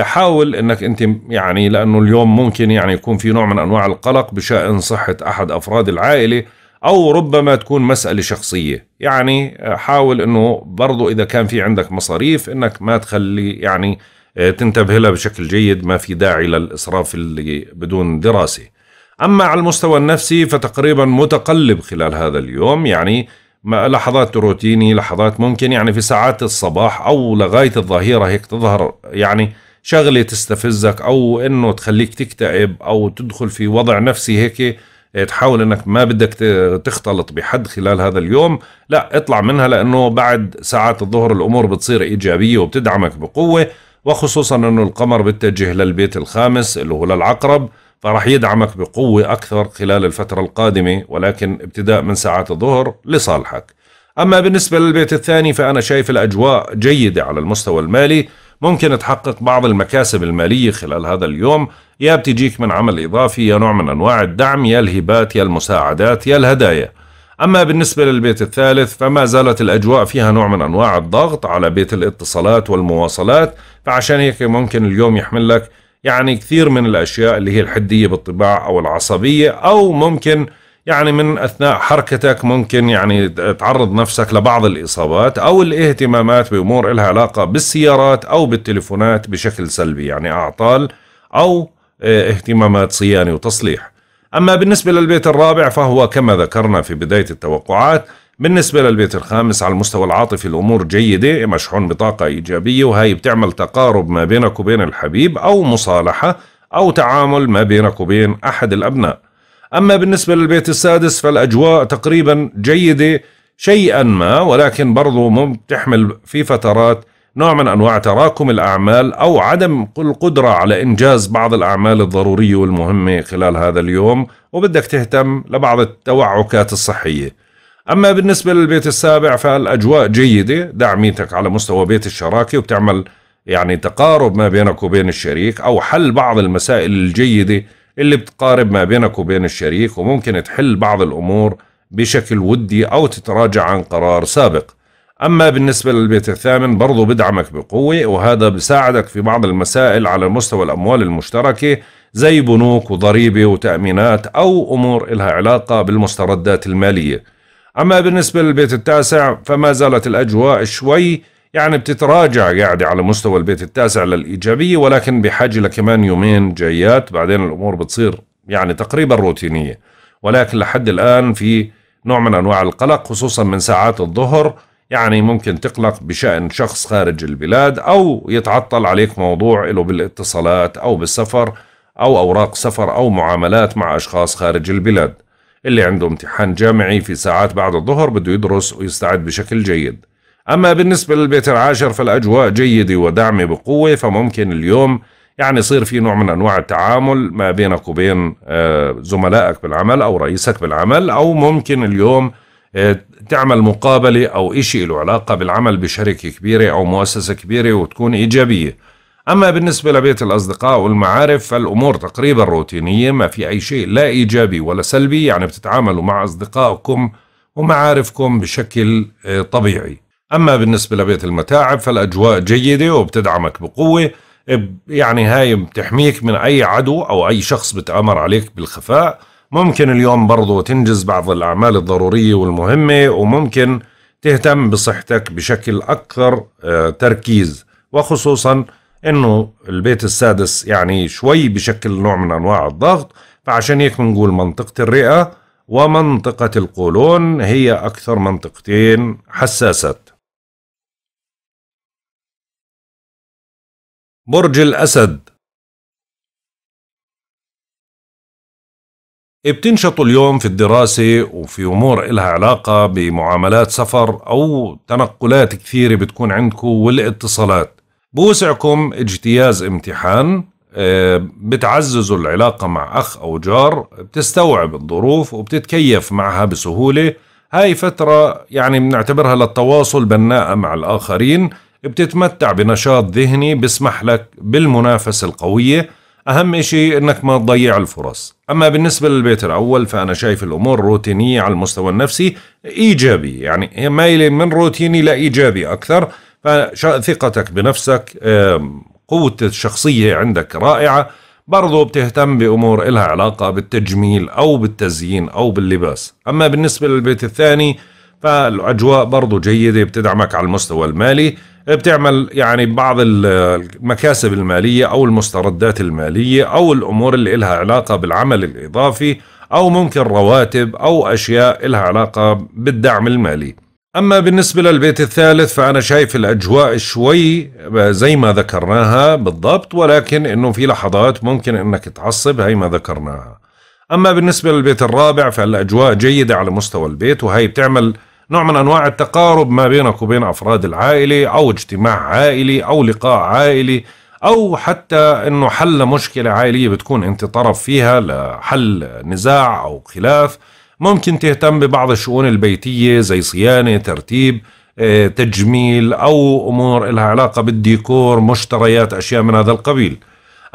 حاول إنك أنت يعني لأنه اليوم ممكن يعني يكون في نوع من أنواع القلق بشأن صحة أحد أفراد العائلة أو ربما تكون مسألة شخصية. يعني حاول إنه برضو إذا كان في عندك مصاريف إنك ما تخلي يعني تنتبه لها بشكل جيد ما في داعي للإسراف اللي بدون دراسة. أما على المستوى النفسي فتقريبا متقلب خلال هذا اليوم يعني لحظات روتيني لحظات ممكن يعني في ساعات الصباح أو لغاية الظهيرة هيك تظهر يعني شغلة تستفزك أو إنه تخليك تكتئب أو تدخل في وضع نفسي هيك تحاول إنك ما بدك تختلط بحد خلال هذا اليوم. لا اطلع منها لأنه بعد ساعات الظهر الأمور بتصير إيجابية وبتدعمك بقوة. وخصوصا أنه القمر بيتجه للبيت الخامس اللي هو للعقرب فراح يدعمك بقوة أكثر خلال الفترة القادمة ولكن ابتداء من ساعات الظهر لصالحك. أما بالنسبة للبيت الثاني فأنا شايف الأجواء جيدة على المستوى المالي. ممكن تحقق بعض المكاسب المالية خلال هذا اليوم. يا بتجيك من عمل إضافي يا نوع من أنواع الدعم يا الهبات يا المساعدات يا الهدايا. أما بالنسبة للبيت الثالث فما زالت الأجواء فيها نوع من أنواع الضغط على بيت الاتصالات والمواصلات فعشان هيك ممكن اليوم يحمل لك يعني كثير من الأشياء اللي هي الحدية بالطباع أو العصبية أو ممكن يعني من أثناء حركتك ممكن يعني تعرض نفسك لبعض الإصابات أو الاهتمامات بأمور لها علاقة بالسيارات أو بالتليفونات بشكل سلبي يعني أعطال أو آه، اهتمامات صيانة وتصليح. أما بالنسبة للبيت الرابع فهو كما ذكرنا في بداية التوقعات بالنسبة للبيت الخامس على المستوى العاطفي الأمور جيدة مشحون بطاقة إيجابية وهي بتعمل تقارب ما بينك وبين الحبيب أو مصالحة أو تعامل ما بينك وبين أحد الأبناء. أما بالنسبة للبيت السادس فالأجواء تقريبا جيدة شيئا ما ولكن برضو تحمل في فترات نوع من أنواع تراكم الأعمال أو عدم القدرة على إنجاز بعض الأعمال الضرورية والمهمة خلال هذا اليوم وبدك تهتم لبعض التوعكات الصحية. أما بالنسبة للبيت السابع فالأجواء جيدة دعميتك على مستوى بيت الشراكة وبتعمل يعني تقارب ما بينك وبين الشريك أو حل بعض المسائل الجيدة اللي بتقارب ما بينك وبين الشريك وممكن تحل بعض الأمور بشكل ودي أو تتراجع عن قرار سابق. أما بالنسبة للبيت الثامن برضو بدعمك بقوة وهذا بساعدك في بعض المسائل على مستوى الأموال المشتركة زي بنوك وضريبة وتأمينات أو أمور إلها علاقة بالمستردات المالية. أما بالنسبة للبيت التاسع فما زالت الأجواء شوي يعني بتتراجع قاعدة على مستوى البيت التاسع للإيجابية ولكن بحاجة لكمان يومين جايات بعدين الأمور بتصير يعني تقريبا روتينية. ولكن لحد الآن في نوع من أنواع القلق خصوصا من ساعات الظهر يعني ممكن تقلق بشأن شخص خارج البلاد أو يتعطل عليك موضوع له بالاتصالات أو بالسفر أو أوراق سفر أو معاملات مع أشخاص خارج البلاد. اللي عنده امتحان جامعي في ساعات بعد الظهر بده يدرس ويستعد بشكل جيد. أما بالنسبة للبيت العاشر فالأجواء جيدة وداعمة بقوة فممكن اليوم يعني يصير في نوع من أنواع التعامل ما بينك وبين آه، زملائك بالعمل أو رئيسك بالعمل أو ممكن اليوم تعمل مقابلة أو إشي له علاقة بالعمل بشركة كبيرة أو مؤسسة كبيرة وتكون إيجابية. أما بالنسبة لبيت الأصدقاء والمعارف فالأمور تقريبا روتينية ما في أي شيء لا إيجابي ولا سلبي يعني بتتعاملوا مع أصدقائكم ومعارفكم بشكل آه، طبيعي. أما بالنسبة لبيت المتاعب فالأجواء جيدة وبتدعمك بقوة يعني هاي بتحميك من أي عدو أو أي شخص بتآمر عليك بالخفاء. ممكن اليوم برضو تنجز بعض الأعمال الضرورية والمهمة وممكن تهتم بصحتك بشكل أكثر آه، تركيز. وخصوصا إنه البيت السادس يعني شوي بشكل نوع من أنواع الضغط فعشان هيك بنقول منطقة الرئة ومنطقة القولون هي أكثر منطقتين حساسات برج الأسد بتنشطوا اليوم في الدراسة وفي أمور إلها علاقة بمعاملات سفر أو تنقلات كثيرة بتكون عندكم والاتصالات. بوسعكم اجتياز امتحان آه، بتعززوا العلاقة مع أخ أو جار بتستوعب الظروف وبتتكيف معها بسهولة. هاي فترة يعني بنعتبرها للتواصل بناءة مع الآخرين بتتمتع بنشاط ذهني بسمح لك بالمنافسة القوية أهم إشي إنك ما تضيع الفرص. أما بالنسبة للبيت الأول فأنا شايف الأمور روتينية على المستوى النفسي إيجابي يعني مايلة من روتيني لإيجابي أكثر. فثقتك بنفسك قوة الشخصية عندك رائعة. برضو بتهتم بأمور إلها علاقة بالتجميل أو بالتزيين أو باللباس. أما بالنسبة للبيت الثاني فالأجواء برضو جيدة بتدعمك على المستوى المالي بتعمل يعني بعض المكاسب المالية أو المستردات المالية أو الأمور اللي إلها علاقة بالعمل الإضافي أو ممكن رواتب أو أشياء إلها علاقة بالدعم المالي. أما بالنسبة للبيت الثالث فأنا شايف الأجواء شوي زي ما ذكرناها بالضبط ولكن إنه في لحظات ممكن إنك تعصب هي ما ذكرناها. أما بالنسبة للبيت الرابع فالأجواء جيدة على مستوى البيت وهي بتعمل نوع من أنواع التقارب ما بينك وبين أفراد العائلة أو اجتماع عائلي أو لقاء عائلي أو حتى إنه حل مشكلة عائلية بتكون أنت طرف فيها لحل نزاع أو خلاف. ممكن تهتم ببعض الشؤون البيتية زي صيانة ترتيب آه، تجميل أو أمور لها علاقة بالديكور مشتريات أشياء من هذا القبيل.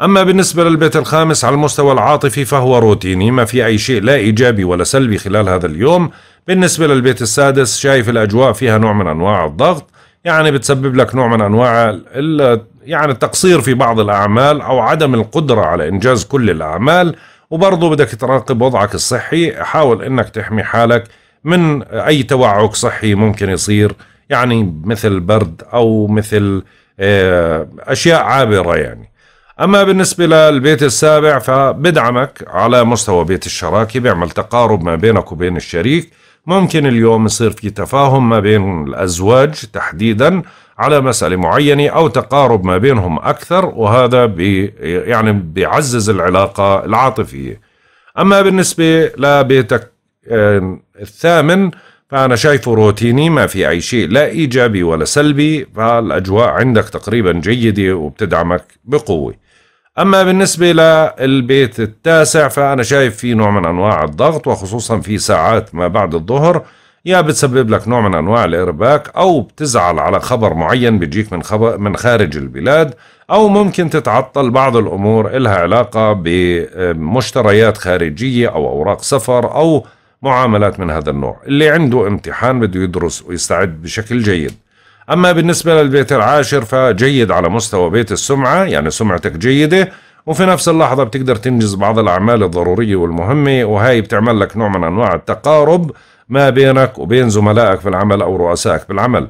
أما بالنسبة للبيت الخامس على المستوى العاطفي فهو روتيني ما في أي شيء لا إيجابي ولا سلبي خلال هذا اليوم. بالنسبة للبيت السادس شايف الأجواء فيها نوع من أنواع الضغط يعني بتسبب لك نوع من أنواع يعني التقصير في بعض الأعمال أو عدم القدرة على إنجاز كل الأعمال وبرضه بدك تراقب وضعك الصحي حاول إنك تحمي حالك من أي توعك صحي ممكن يصير يعني مثل برد أو مثل آه، أشياء عابرة يعني. أما بالنسبة للبيت السابع فبدعمك على مستوى بيت الشراكة بيعمل تقارب ما بينك وبين الشريك ممكن اليوم يصير في تفاهم ما بين الأزواج تحديدا على مسألة معينة أو تقارب ما بينهم أكثر وهذا بي يعني بيعزز العلاقة العاطفية. أما بالنسبة لبيتك الثامن فأنا شايفه روتيني ما في أي شيء لا إيجابي ولا سلبي فالأجواء عندك تقريبا جيدة وبتدعمك بقوة. أما بالنسبة للبيت التاسع فأنا شايف في نوع من أنواع الضغط وخصوصا في ساعات ما بعد الظهر يا بتسبب لك نوع من أنواع الإرباك أو بتزعل على خبر معين بيجيك من خبر من خارج البلاد أو ممكن تتعطل بعض الأمور إلها علاقة بمشتريات خارجية أو أوراق سفر أو معاملات من هذا النوع. اللي عنده امتحان بده يدرس ويستعد بشكل جيد. أما بالنسبة للبيت العاشر فجيد على مستوى بيت السمعة يعني سمعتك جيدة وفي نفس اللحظة بتقدر تنجز بعض الأعمال الضرورية والمهمة وهي بتعمل لك نوع من أنواع التقارب ما بينك وبين زملائك في العمل أو رؤسائك بالعمل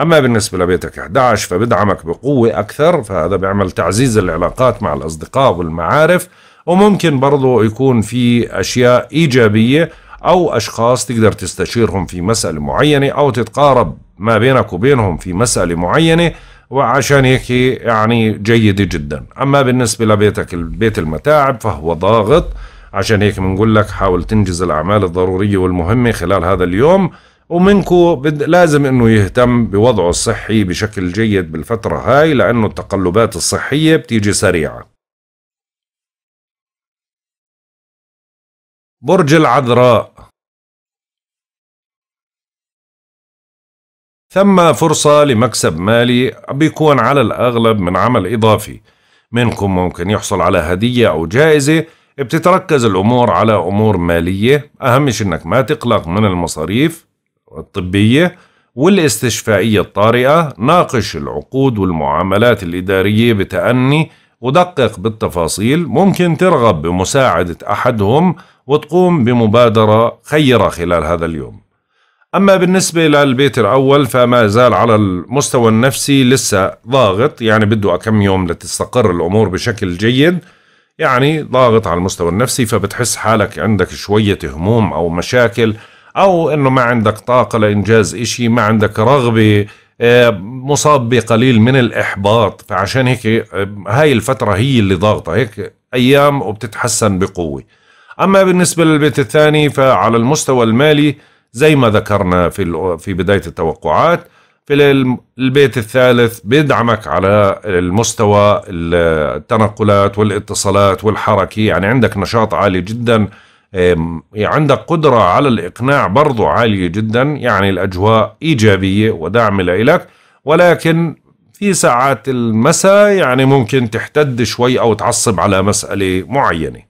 أما بالنسبة لبيتك 11 فبدعمك بقوة أكثر فهذا بيعمل تعزيز العلاقات مع الأصدقاء والمعارف وممكن برضو يكون في أشياء إيجابية أو أشخاص تقدر تستشيرهم في مسألة معينة أو تتقارب ما بينك وبينهم في مسألة معينة وعشان هيك يعني جيدة جدا. أما بالنسبة لبيتك البيت المتاعب فهو ضاغط. عشان هيك بنقول لك حاول تنجز الأعمال الضرورية والمهمة خلال هذا اليوم. ومنكو. لازم إنه يهتم بوضعه الصحي بشكل جيد بالفترة هاي لأنه التقلبات الصحية بتيجي سريعة برج العذراء. ثم فرصة لمكسب مالي بيكون على الأغلب من عمل إضافي. منكم ممكن يحصل على هدية أو جائزة بتتركز الأمور على أمور مالية. أهم أنك ما تقلق من المصاريف الطبية والاستشفائية الطارئة. ناقش العقود والمعاملات الإدارية بتأني ودقق بالتفاصيل. ممكن ترغب بمساعدة أحدهم وتقوم بمبادرة خيرة خلال هذا اليوم. أما بالنسبة للبيت الأول فما زال على المستوى النفسي لسه ضاغط يعني بده كم يوم لتستقر الأمور بشكل جيد يعني ضاغط على المستوى النفسي فبتحس حالك عندك شوية هموم أو مشاكل أو إنه ما عندك طاقة لإنجاز إشي ما عندك رغبة آه، مصاب بقليل من الإحباط. فعشان هيك آه، هاي الفترة هي اللي ضاغطة هيك أيام وبتتحسن بقوة. أما بالنسبة للبيت الثاني فعلى المستوى المالي زي ما ذكرنا في في بداية التوقعات في البيت الثالث بيدعمك على المستوى التنقلات والاتصالات والحركي. يعني عندك نشاط عالي جدا عندك قدرة على الإقناع برضو عالية جدا. يعني الأجواء إيجابية وداعمة لك ولكن في ساعات المساء يعني ممكن تحتد شوي أو تعصب على مسألة معينة.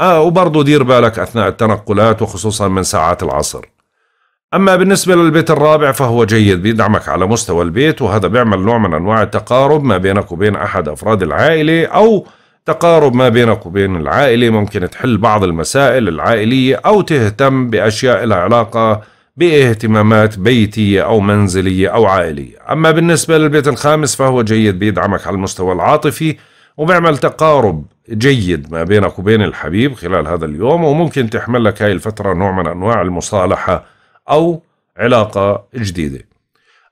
آه وبرضو دير بالك أثناء التنقلات وخصوصا من ساعات العصر. أما بالنسبة للبيت الرابع فهو جيد بيدعمك على مستوى البيت وهذا بيعمل نوع من أنواع التقارب ما بينك وبين أحد أفراد العائلة أو تقارب ما بينك وبين العائلة ممكن تحل بعض المسائل العائلية أو تهتم بأشياء لها علاقة باهتمامات بيتية أو منزلية أو عائلية. أما بالنسبة للبيت الخامس فهو جيد بيدعمك على المستوى العاطفي وبيعمل تقارب جيد ما بينك وبين الحبيب خلال هذا اليوم وممكن تحمل لك هاي الفترة نوع من أنواع المصالحة أو علاقة جديدة.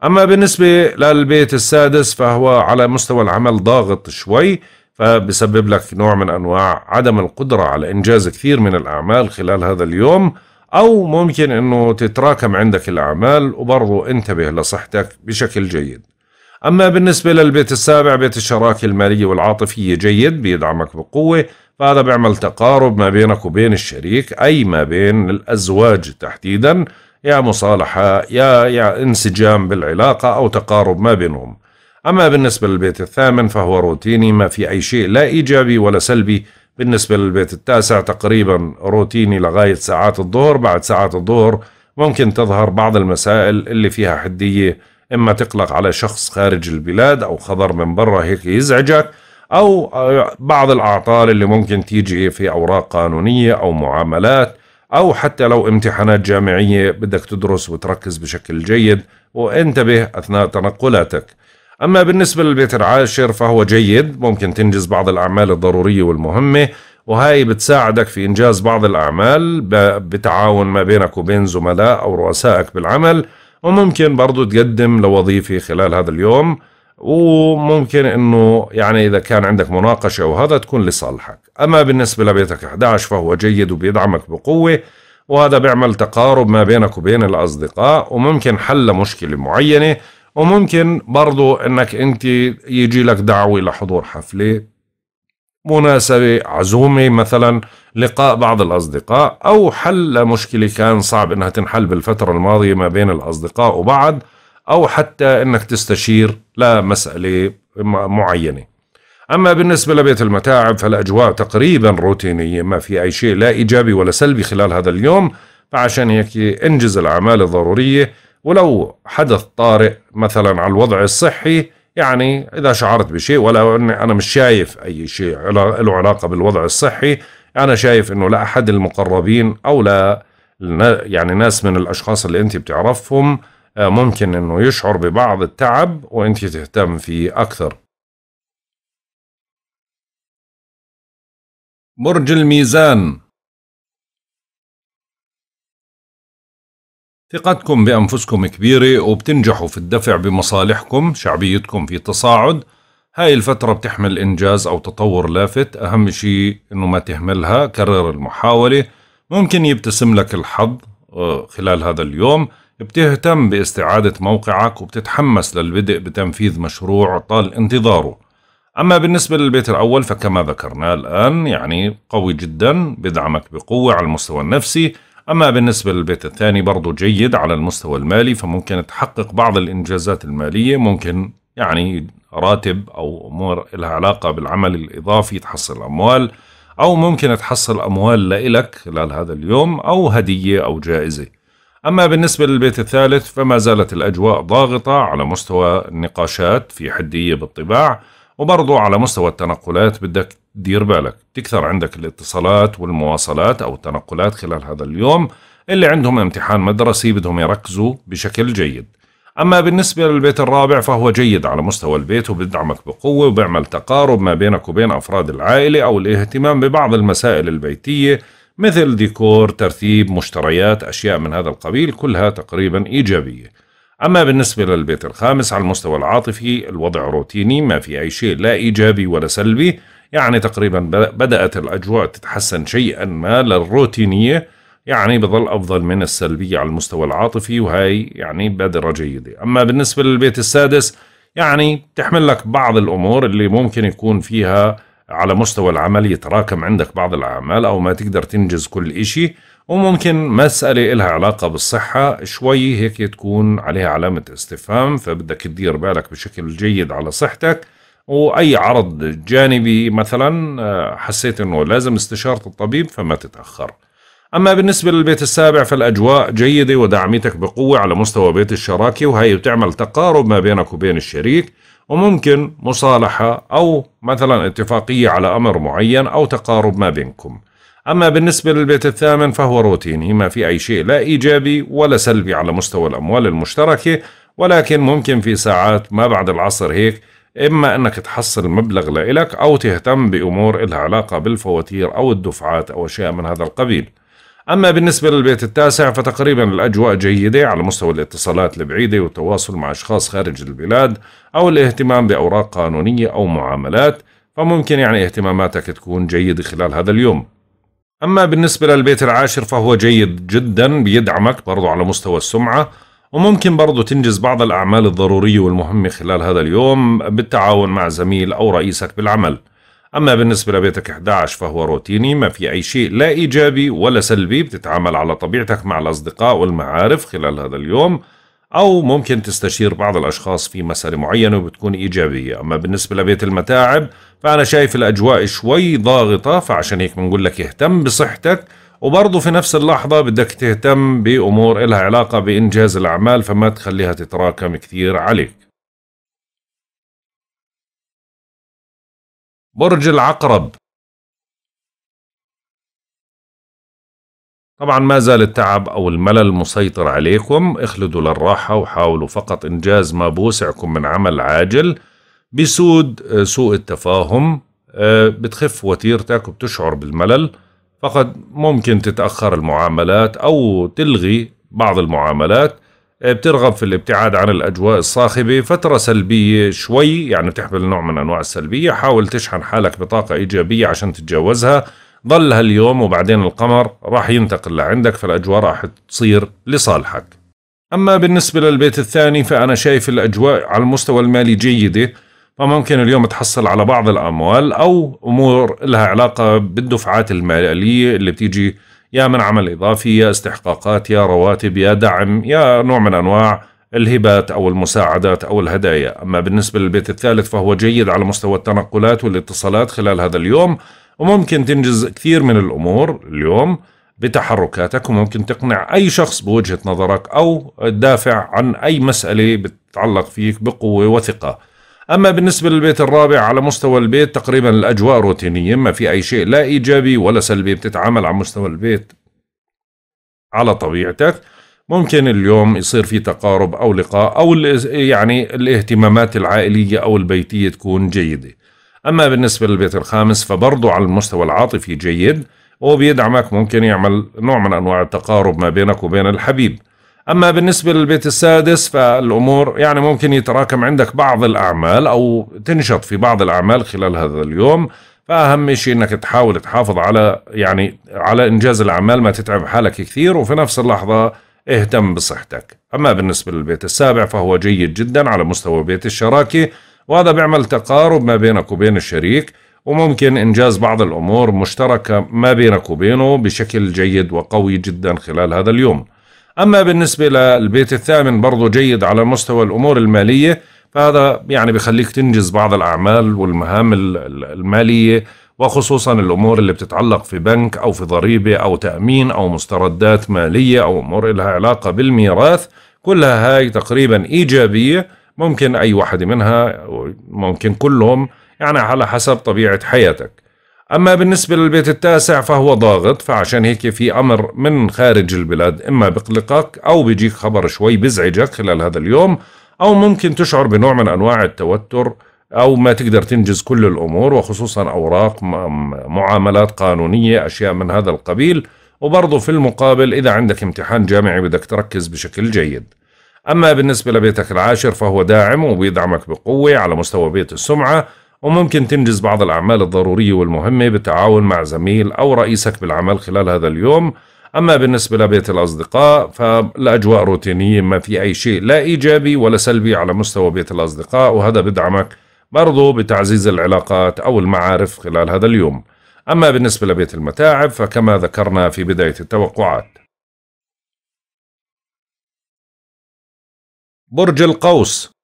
أما بالنسبة للبيت السادس فهو على مستوى العمل ضاغط شوي فبسبب لك نوع من أنواع عدم القدرة على إنجاز كثير من الأعمال خلال هذا اليوم أو ممكن أنه تتراكم عندك الأعمال وبرضو انتبه لصحتك بشكل جيد. أما بالنسبة للبيت السابع بيت الشراكة المالية والعاطفية جيد بيدعمك بقوة فهذا بيعمل تقارب ما بينك وبين الشريك أي ما بين الأزواج تحديدا. يا مصالحة يا, يا انسجام بالعلاقة أو تقارب ما بينهم. أما بالنسبة للبيت الثامن فهو روتيني ما في أي شيء لا إيجابي ولا سلبي. بالنسبة للبيت التاسع تقريبا روتيني لغاية ساعات الظهر. بعد ساعات الظهر ممكن تظهر بعض المسائل اللي فيها حدية إما تقلق على شخص خارج البلاد أو خبر من برا هيك يزعجك أو بعض الأعطال اللي ممكن تيجي في أوراق قانونية أو معاملات. أو حتى لو امتحانات جامعية بدك تدرس وتركز بشكل جيد وانتبه أثناء تنقلاتك. أما بالنسبة للبيت العاشر فهو جيد ممكن تنجز بعض الأعمال الضرورية والمهمة وهاي بتساعدك في إنجاز بعض الأعمال بتعاون ما بينك وبين زملاء أو رؤسائك بالعمل وممكن برضو تقدم لوظيفة خلال هذا اليوم. وممكن إنه يعني إذا كان عندك مناقشة وهذا تكون لصالحك. أما بالنسبة لبيتك 11 فهو جيد وبيدعمك بقوة وهذا بيعمل تقارب ما بينك وبين الأصدقاء وممكن حل مشكلة معينة وممكن برضو إنك أنت يجي لك دعوة لحضور حفلة مناسبة عزومة مثلا لقاء بعض الأصدقاء أو حل مشكلة كان صعب إنها تنحل بالفترة الماضية ما بين الأصدقاء وبعض. أو حتى إنك تستشير لمسألة معينة. أما بالنسبة لبيت المتاعب فالأجواء تقريبا روتينية ما في أي شيء لا إيجابي ولا سلبي خلال هذا اليوم. فعشان هيك انجز الأعمال الضرورية. ولو حدث طارئ مثلا على الوضع الصحي يعني إذا شعرت بشيء ولا أنا مش شايف أي شيء له علاقة بالوضع الصحي أنا شايف أنه لا أحد المقربين أو لا يعني ناس من الأشخاص اللي أنت بتعرفهم ممكن أنه يشعر ببعض التعب وأنت تهتم فيه أكثر. برج الميزان. ثقتكم بأنفسكم كبيرة وبتنجحوا في الدفع بمصالحكم شعبيتكم في تصاعد. هاي الفترة بتحمل إنجاز أو تطور لافت. أهم شيء إنه ما تهملها كرر المحاولة. ممكن يبتسم لك الحظ آه، خلال هذا اليوم. بتهتم باستعادة موقعك وبتتحمس للبدء بتنفيذ مشروع طال انتظاره. أما بالنسبة للبيت الأول فكما ذكرنا الآن يعني قوي جدا بدعمك بقوة على المستوى النفسي. أما بالنسبة للبيت الثاني برضو جيد على المستوى المالي فممكن تحقق بعض الإنجازات المالية. ممكن يعني راتب أو أمور لها علاقة بالعمل الإضافي تحصل أموال أو ممكن تحصل أموال لإلك خلال هذا اليوم أو هدية أو جائزة. أما بالنسبة للبيت الثالث فما زالت الأجواء ضاغطة على مستوى النقاشات في حدية بالطباع وبرضو على مستوى التنقلات. بدك دير بالك تكثر عندك الاتصالات والمواصلات أو التنقلات خلال هذا اليوم اللي عندهم امتحان مدرسي بدهم يركزوا بشكل جيد. أما بالنسبة للبيت الرابع فهو جيد على مستوى البيت وبيدعمك بقوة وبيعمل تقارب ما بينك وبين أفراد العائلة أو الاهتمام ببعض المسائل البيتية مثل ديكور ترتيب مشتريات أشياء من هذا القبيل كلها تقريبا إيجابية. أما بالنسبة للبيت الخامس على المستوى العاطفي الوضع روتيني ما في أي شيء لا إيجابي ولا سلبي يعني تقريبا بدأت الأجواء تتحسن شيئا ما للروتينية يعني بظل أفضل من السلبية على المستوى العاطفي وهي يعني بادرة جيدة. أما بالنسبة للبيت السادس يعني تحمل لك بعض الأمور اللي ممكن يكون فيها على مستوى العمل يتراكم عندك بعض الأعمال أو ما تقدر تنجز كل إشي وممكن مسألة إلها علاقة بالصحة شوي هيك تكون عليها علامة استفهام فبدك تدير بالك بشكل جيد على صحتك. وأي عرض جانبي مثلا آه، حسيت أنه لازم استشارة الطبيب فما تتأخر. أما بالنسبة للبيت السابع فالأجواء جيدة ودعمتك بقوة على مستوى بيت الشراكة وهي بتعمل تقارب ما بينك وبين الشريك. وممكن مصالحة أو مثلا اتفاقية على أمر معين أو تقارب ما بينكم. أما بالنسبة للبيت الثامن فهو روتيني ما في أي شيء لا إيجابي ولا سلبي على مستوى الأموال المشتركة ولكن ممكن في ساعات ما بعد العصر هيك إما أنك تحصل مبلغ لإلك أو تهتم بأمور إلها علاقة بالفواتير أو الدفعات أو أشياء من هذا القبيل. أما بالنسبة للبيت التاسع فتقريبا الأجواء جيدة على مستوى الاتصالات البعيدة والتواصل مع أشخاص خارج البلاد أو الاهتمام بأوراق قانونية أو معاملات فممكن يعني اهتماماتك تكون جيدة خلال هذا اليوم. أما بالنسبة للبيت العاشر فهو جيد جدا بيدعمك برضو على مستوى السمعة وممكن برضو تنجز بعض الأعمال الضرورية والمهمة خلال هذا اليوم بالتعاون مع زميل أو رئيسك بالعمل. أما بالنسبة لبيتك 11 فهو روتيني ما في أي شيء لا إيجابي ولا سلبي بتتعامل على طبيعتك مع الأصدقاء والمعارف خلال هذا اليوم أو ممكن تستشير بعض الأشخاص في مسألة معينة وبتكون إيجابية. أما بالنسبة لبيت المتاعب فأنا شايف الأجواء شوي ضاغطة فعشان هيك بنقول لك اهتم بصحتك وبرضه في نفس اللحظة بدك تهتم بأمور إلها علاقة بإنجاز الأعمال فما تخليها تتراكم كثير عليك. برج العقرب. طبعا ما زال التعب أو الملل مسيطر عليكم. اخلدوا للراحة وحاولوا فقط إنجاز ما بوسعكم من عمل عاجل بسود آه، سوء التفاهم آه، بتخف وتيرتك وبتشعر بالملل. فقد ممكن تتأخر المعاملات أو تلغي بعض المعاملات. بترغب في الابتعاد عن الأجواء الصاخبة فترة سلبية شوي يعني تحمل نوع من أنواع السلبية. حاول تشحن حالك بطاقة إيجابية عشان تتجاوزها. ضل هاليوم وبعدين القمر راح ينتقل لعندك فالأجواء راح تصير لصالحك. أما بالنسبة للبيت الثاني فأنا شايف الأجواء على المستوى المالي جيدة فممكن اليوم تحصل على بعض الأموال أو أمور لها علاقة بالدفعات المالية اللي بتيجي يا من عمل إضافي يا استحقاقات يا رواتب يا دعم يا نوع من أنواع الهبات أو المساعدات أو الهدايا. أما بالنسبة للبيت الثالث فهو جيد على مستوى التنقلات والاتصالات خلال هذا اليوم وممكن تنجز كثير من الأمور اليوم بتحركاتك وممكن تقنع أي شخص بوجهة نظرك أو تدافع عن أي مسألة بتتعلق فيك بقوة وثقة. أما بالنسبة للبيت الرابع على مستوى البيت تقريبا الأجواء روتينية ما في أي شيء لا إيجابي ولا سلبي بتتعامل على مستوى البيت على طبيعتك. ممكن اليوم يصير في تقارب أو لقاء أو يعني الاهتمامات العائلية أو البيتية تكون جيدة. أما بالنسبة للبيت الخامس فبرضه على المستوى العاطفي جيد وبيدعمك ممكن يعمل نوع من أنواع التقارب ما بينك وبين الحبيب. أما بالنسبة للبيت السادس فالأمور يعني ممكن يتراكم عندك بعض الأعمال أو تنشط في بعض الأعمال خلال هذا اليوم. فأهم شيء أنك تحاول تحافظ على يعني على إنجاز الأعمال ما تتعب حالك كثير وفي نفس اللحظة اهتم بصحتك. أما بالنسبة للبيت السابع فهو جيد جدا على مستوى بيت الشراكة وهذا بيعمل تقارب ما بينك وبين الشريك وممكن إنجاز بعض الأمور مشتركة ما بينك وبينه بشكل جيد وقوي جدا خلال هذا اليوم. أما بالنسبة للبيت الثامن برضو جيد على مستوى الأمور المالية فهذا يعني بخليك تنجز بعض الأعمال والمهام المالية وخصوصا الأمور اللي بتتعلق في بنك أو في ضريبة أو تأمين أو مستردات مالية أو أمور لها علاقة بالميراث كلها هاي تقريبا إيجابية ممكن أي واحدة منها ممكن كلهم يعني على حسب طبيعة حياتك. أما بالنسبة للبيت التاسع فهو ضاغط فعشان هيك في أمر من خارج البلاد إما بقلقك أو بيجيك خبر شوي بزعجك خلال هذا اليوم أو ممكن تشعر بنوع من أنواع التوتر أو ما تقدر تنجز كل الأمور وخصوصا أوراق معاملات قانونية أشياء من هذا القبيل. وبرضه في المقابل إذا عندك امتحان جامعي بدك تركز بشكل جيد. أما بالنسبة لبيتك العاشر فهو داعم وبيدعمك بقوة على مستوى بيت السمعة. وممكن تنجز بعض الأعمال الضرورية والمهمة بالتعاون مع زميل أو رئيسك بالعمل خلال هذا اليوم. أما بالنسبة لبيت الأصدقاء فالأجواء روتينية ما في أي شيء لا إيجابي ولا سلبي على مستوى بيت الأصدقاء وهذا بدعمك برضو بتعزيز العلاقات أو المعارف خلال هذا اليوم. أما بالنسبة لبيت المتاعب فكما ذكرنا في بداية التوقعات. برج القوس.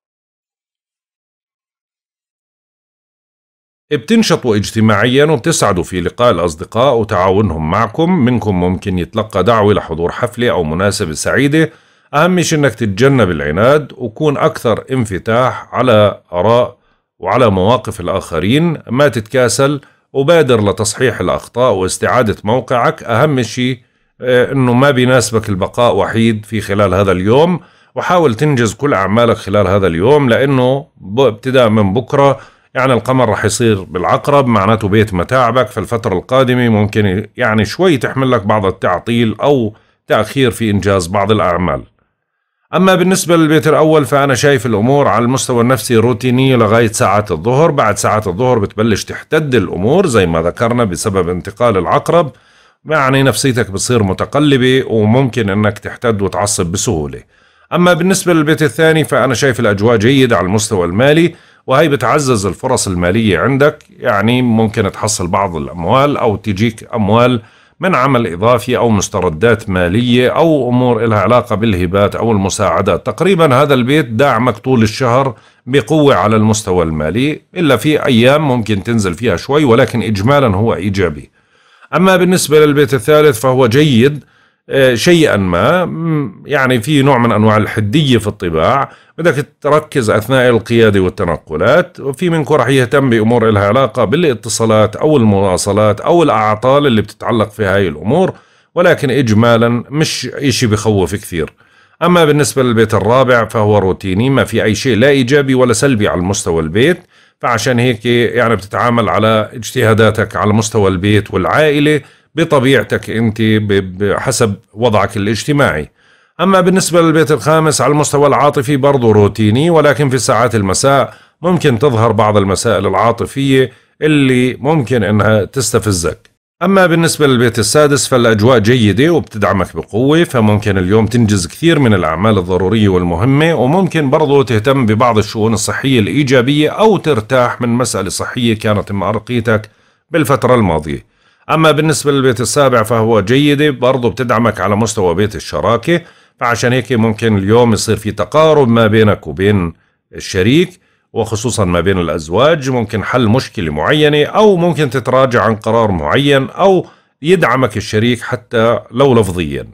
بتنشطوا اجتماعيا وبتسعدوا في لقاء الأصدقاء وتعاونهم معكم. منكم ممكن يتلقى دعوة لحضور حفلة أو مناسبة سعيدة. أهم شيء أنك تتجنب العناد وكون أكثر انفتاح على آراء وعلى مواقف الآخرين. ما تتكاسل وبادر لتصحيح الأخطاء واستعادة موقعك. أهم شيء آه، أنه ما بيناسبك البقاء وحيد في خلال هذا اليوم. وحاول تنجز كل أعمالك خلال هذا اليوم لأنه ابتداء من بكرة يعني القمر رح يصير بالعقرب معناته بيت متاعبك. في الفترة القادمة ممكن يعني شوي تحمل لك بعض التعطيل أو تأخير في إنجاز بعض الأعمال. أما بالنسبة للبيت الأول فأنا شايف الأمور على المستوى النفسي روتينية لغاية ساعات الظهر. بعد ساعات الظهر بتبلش تحتد الأمور زي ما ذكرنا بسبب انتقال العقرب. يعني نفسيتك بتصير متقلبة وممكن أنك تحتد وتعصب بسهولة. أما بالنسبة للبيت الثاني فأنا شايف الأجواء جيدة على المستوى المالي. وهي بتعزز الفرص المالية عندك يعني ممكن تحصل بعض الأموال أو تجيك أموال من عمل إضافي أو مستردات مالية أو أمور لها علاقة بالهبات أو المساعدات. تقريبا هذا البيت داعمك طول الشهر بقوة على المستوى المالي. إلا في أيام ممكن تنزل فيها شوي ولكن إجمالا هو إيجابي. أما بالنسبة للبيت الثالث فهو جيد. شيئا ما. يعني في نوع من أنواع الحدية في الطباع بدك تركز أثناء القيادة والتنقلات وفي منكم راح يهتم بأمور لها علاقة بالاتصالات أو المواصلات أو الأعطال اللي بتتعلق في هاي الأمور ولكن اجمالا مش إشي بخوف كثير. أما بالنسبة للبيت الرابع فهو روتيني ما في أي شيء لا إيجابي ولا سلبي على المستوى البيت فعشان هيك يعني بتتعامل على اجتهاداتك على مستوى البيت والعائلة بطبيعتك انت بحسب وضعك الاجتماعي. أما بالنسبة للبيت الخامس على المستوى العاطفي برضه روتيني ولكن في ساعات المساء ممكن تظهر بعض المسائل العاطفية اللي ممكن إنها تستفزك. أما بالنسبة للبيت السادس فالأجواء جيدة وبتدعمك بقوة فممكن اليوم تنجز كثير من الأعمال الضرورية والمهمة وممكن برضو تهتم ببعض الشؤون الصحية الإيجابية أو ترتاح من مسألة صحية كانت مأرقيتك بالفترة الماضية. أما بالنسبة للبيت السابع فهو جيدة برضو بتدعمك على مستوى بيت الشراكة فعشان هيك ممكن اليوم يصير في تقارب ما بينك وبين الشريك وخصوصا ما بين الأزواج ممكن حل مشكلة معينة أو ممكن تتراجع عن قرار معين أو يدعمك الشريك حتى لو لفظيا.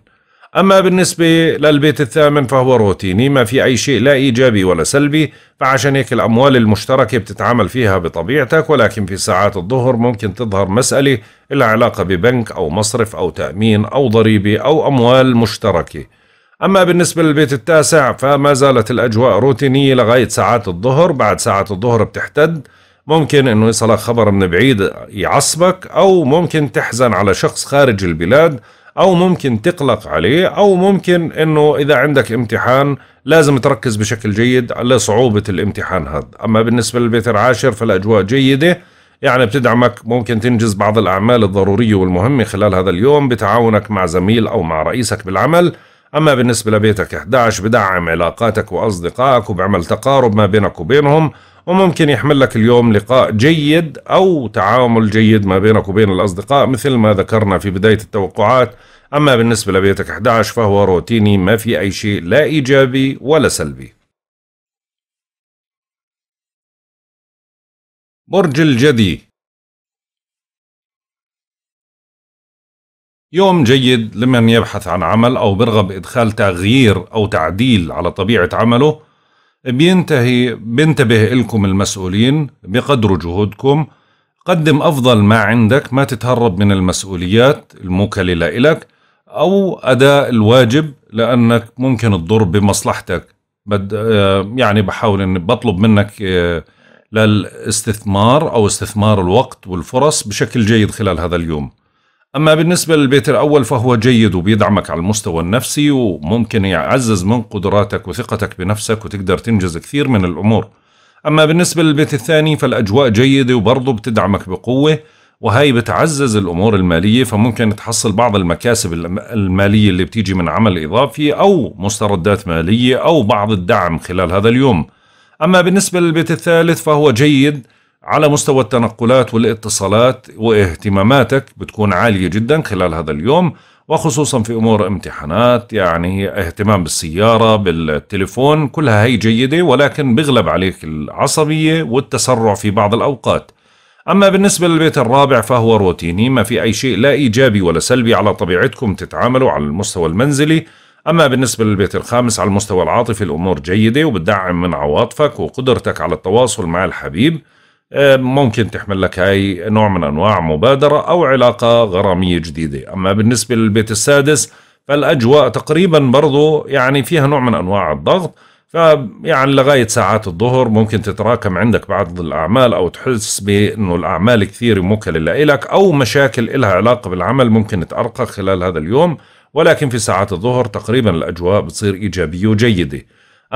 أما بالنسبة للبيت الثامن فهو روتيني ما في أي شيء لا إيجابي ولا سلبي فعشان هيك الأموال المشتركة بتتعامل فيها بطبيعتك ولكن في ساعات الظهر ممكن تظهر مسألة لها علاقة ببنك أو مصرف أو تأمين أو ضريبة أو أموال مشتركة. أما بالنسبة للبيت التاسع فما زالت الأجواء روتينية لغاية ساعات الظهر بعد ساعات الظهر بتحتد. ممكن إنه يصلك خبر من بعيد يعصبك أو ممكن تحزن على شخص خارج البلاد أو ممكن تقلق عليه أو ممكن إنه إذا عندك امتحان لازم تركز بشكل جيد على صعوبة الامتحان هذا. أما بالنسبة للبيت العاشر فالأجواء جيدة يعني بتدعمك ممكن تنجز بعض الأعمال الضرورية والمهمة خلال هذا اليوم بتعاونك مع زميل أو مع رئيسك بالعمل. أما بالنسبة لبيتك 11 بدعم علاقاتك وأصدقائك وبعمل تقارب ما بينك وبينهم. وممكن يحمل لك اليوم لقاء جيد أو تعامل جيد ما بينك وبين الأصدقاء مثل ما ذكرنا في بداية التوقعات. أما بالنسبة لبيتك 11 فهو روتيني ما في أي شيء لا إيجابي ولا سلبي. برج الجدي. يوم جيد لمن يبحث عن عمل أو برغب إدخال تغيير أو تعديل على طبيعة عمله بينتهي بينتبه لكم المسؤولين بقدروا جهودكم. قدم أفضل ما عندك ما تتهرب من المسؤوليات الموكلة لإلك أو أداء الواجب لأنك ممكن تضر بمصلحتك. بد يعني بحاول إني بطلب منك آه، للاستثمار أو استثمار الوقت والفرص بشكل جيد خلال هذا اليوم. أما بالنسبة للبيت الأول فهو جيد وبيدعمك على المستوى النفسي وممكن يعزز من قدراتك وثقتك بنفسك وتقدر تنجز كثير من الأمور. أما بالنسبة للبيت الثاني فالأجواء جيدة وبرضه بتدعمك بقوة وهي بتعزز الأمور المالية فممكن تحصل بعض المكاسب المالية اللي بتيجي من عمل إضافي أو مستردات مالية أو بعض الدعم خلال هذا اليوم. أما بالنسبة للبيت الثالث فهو جيد على مستوى التنقلات والاتصالات واهتماماتك بتكون عالية جدا خلال هذا اليوم وخصوصا في أمور امتحانات يعني اهتمام بالسيارة بالتليفون كلها هي جيدة ولكن بغلب عليك العصبية والتسرع في بعض الأوقات. أما بالنسبة للبيت الرابع فهو روتيني ما في أي شيء لا إيجابي ولا سلبي على طبيعتكم تتعاملوا على المستوى المنزلي. أما بالنسبة للبيت الخامس على المستوى العاطفي الأمور جيدة وبتدعم من عواطفك وقدرتك على التواصل مع الحبيب. ممكن تحمل لك هاي نوع من أنواع مبادرة أو علاقة غرامية جديدة. أما بالنسبة للبيت السادس فالأجواء تقريبا برضو يعني فيها نوع من أنواع الضغط. فيعني لغاية ساعات الظهر ممكن تتراكم عندك بعض الأعمال أو تحس بأنه الأعمال كثير موكلة لك أو مشاكل إلها علاقة بالعمل ممكن تأرقك خلال هذا اليوم. ولكن في ساعات الظهر تقريبا الأجواء بتصير إيجابية وجيدة.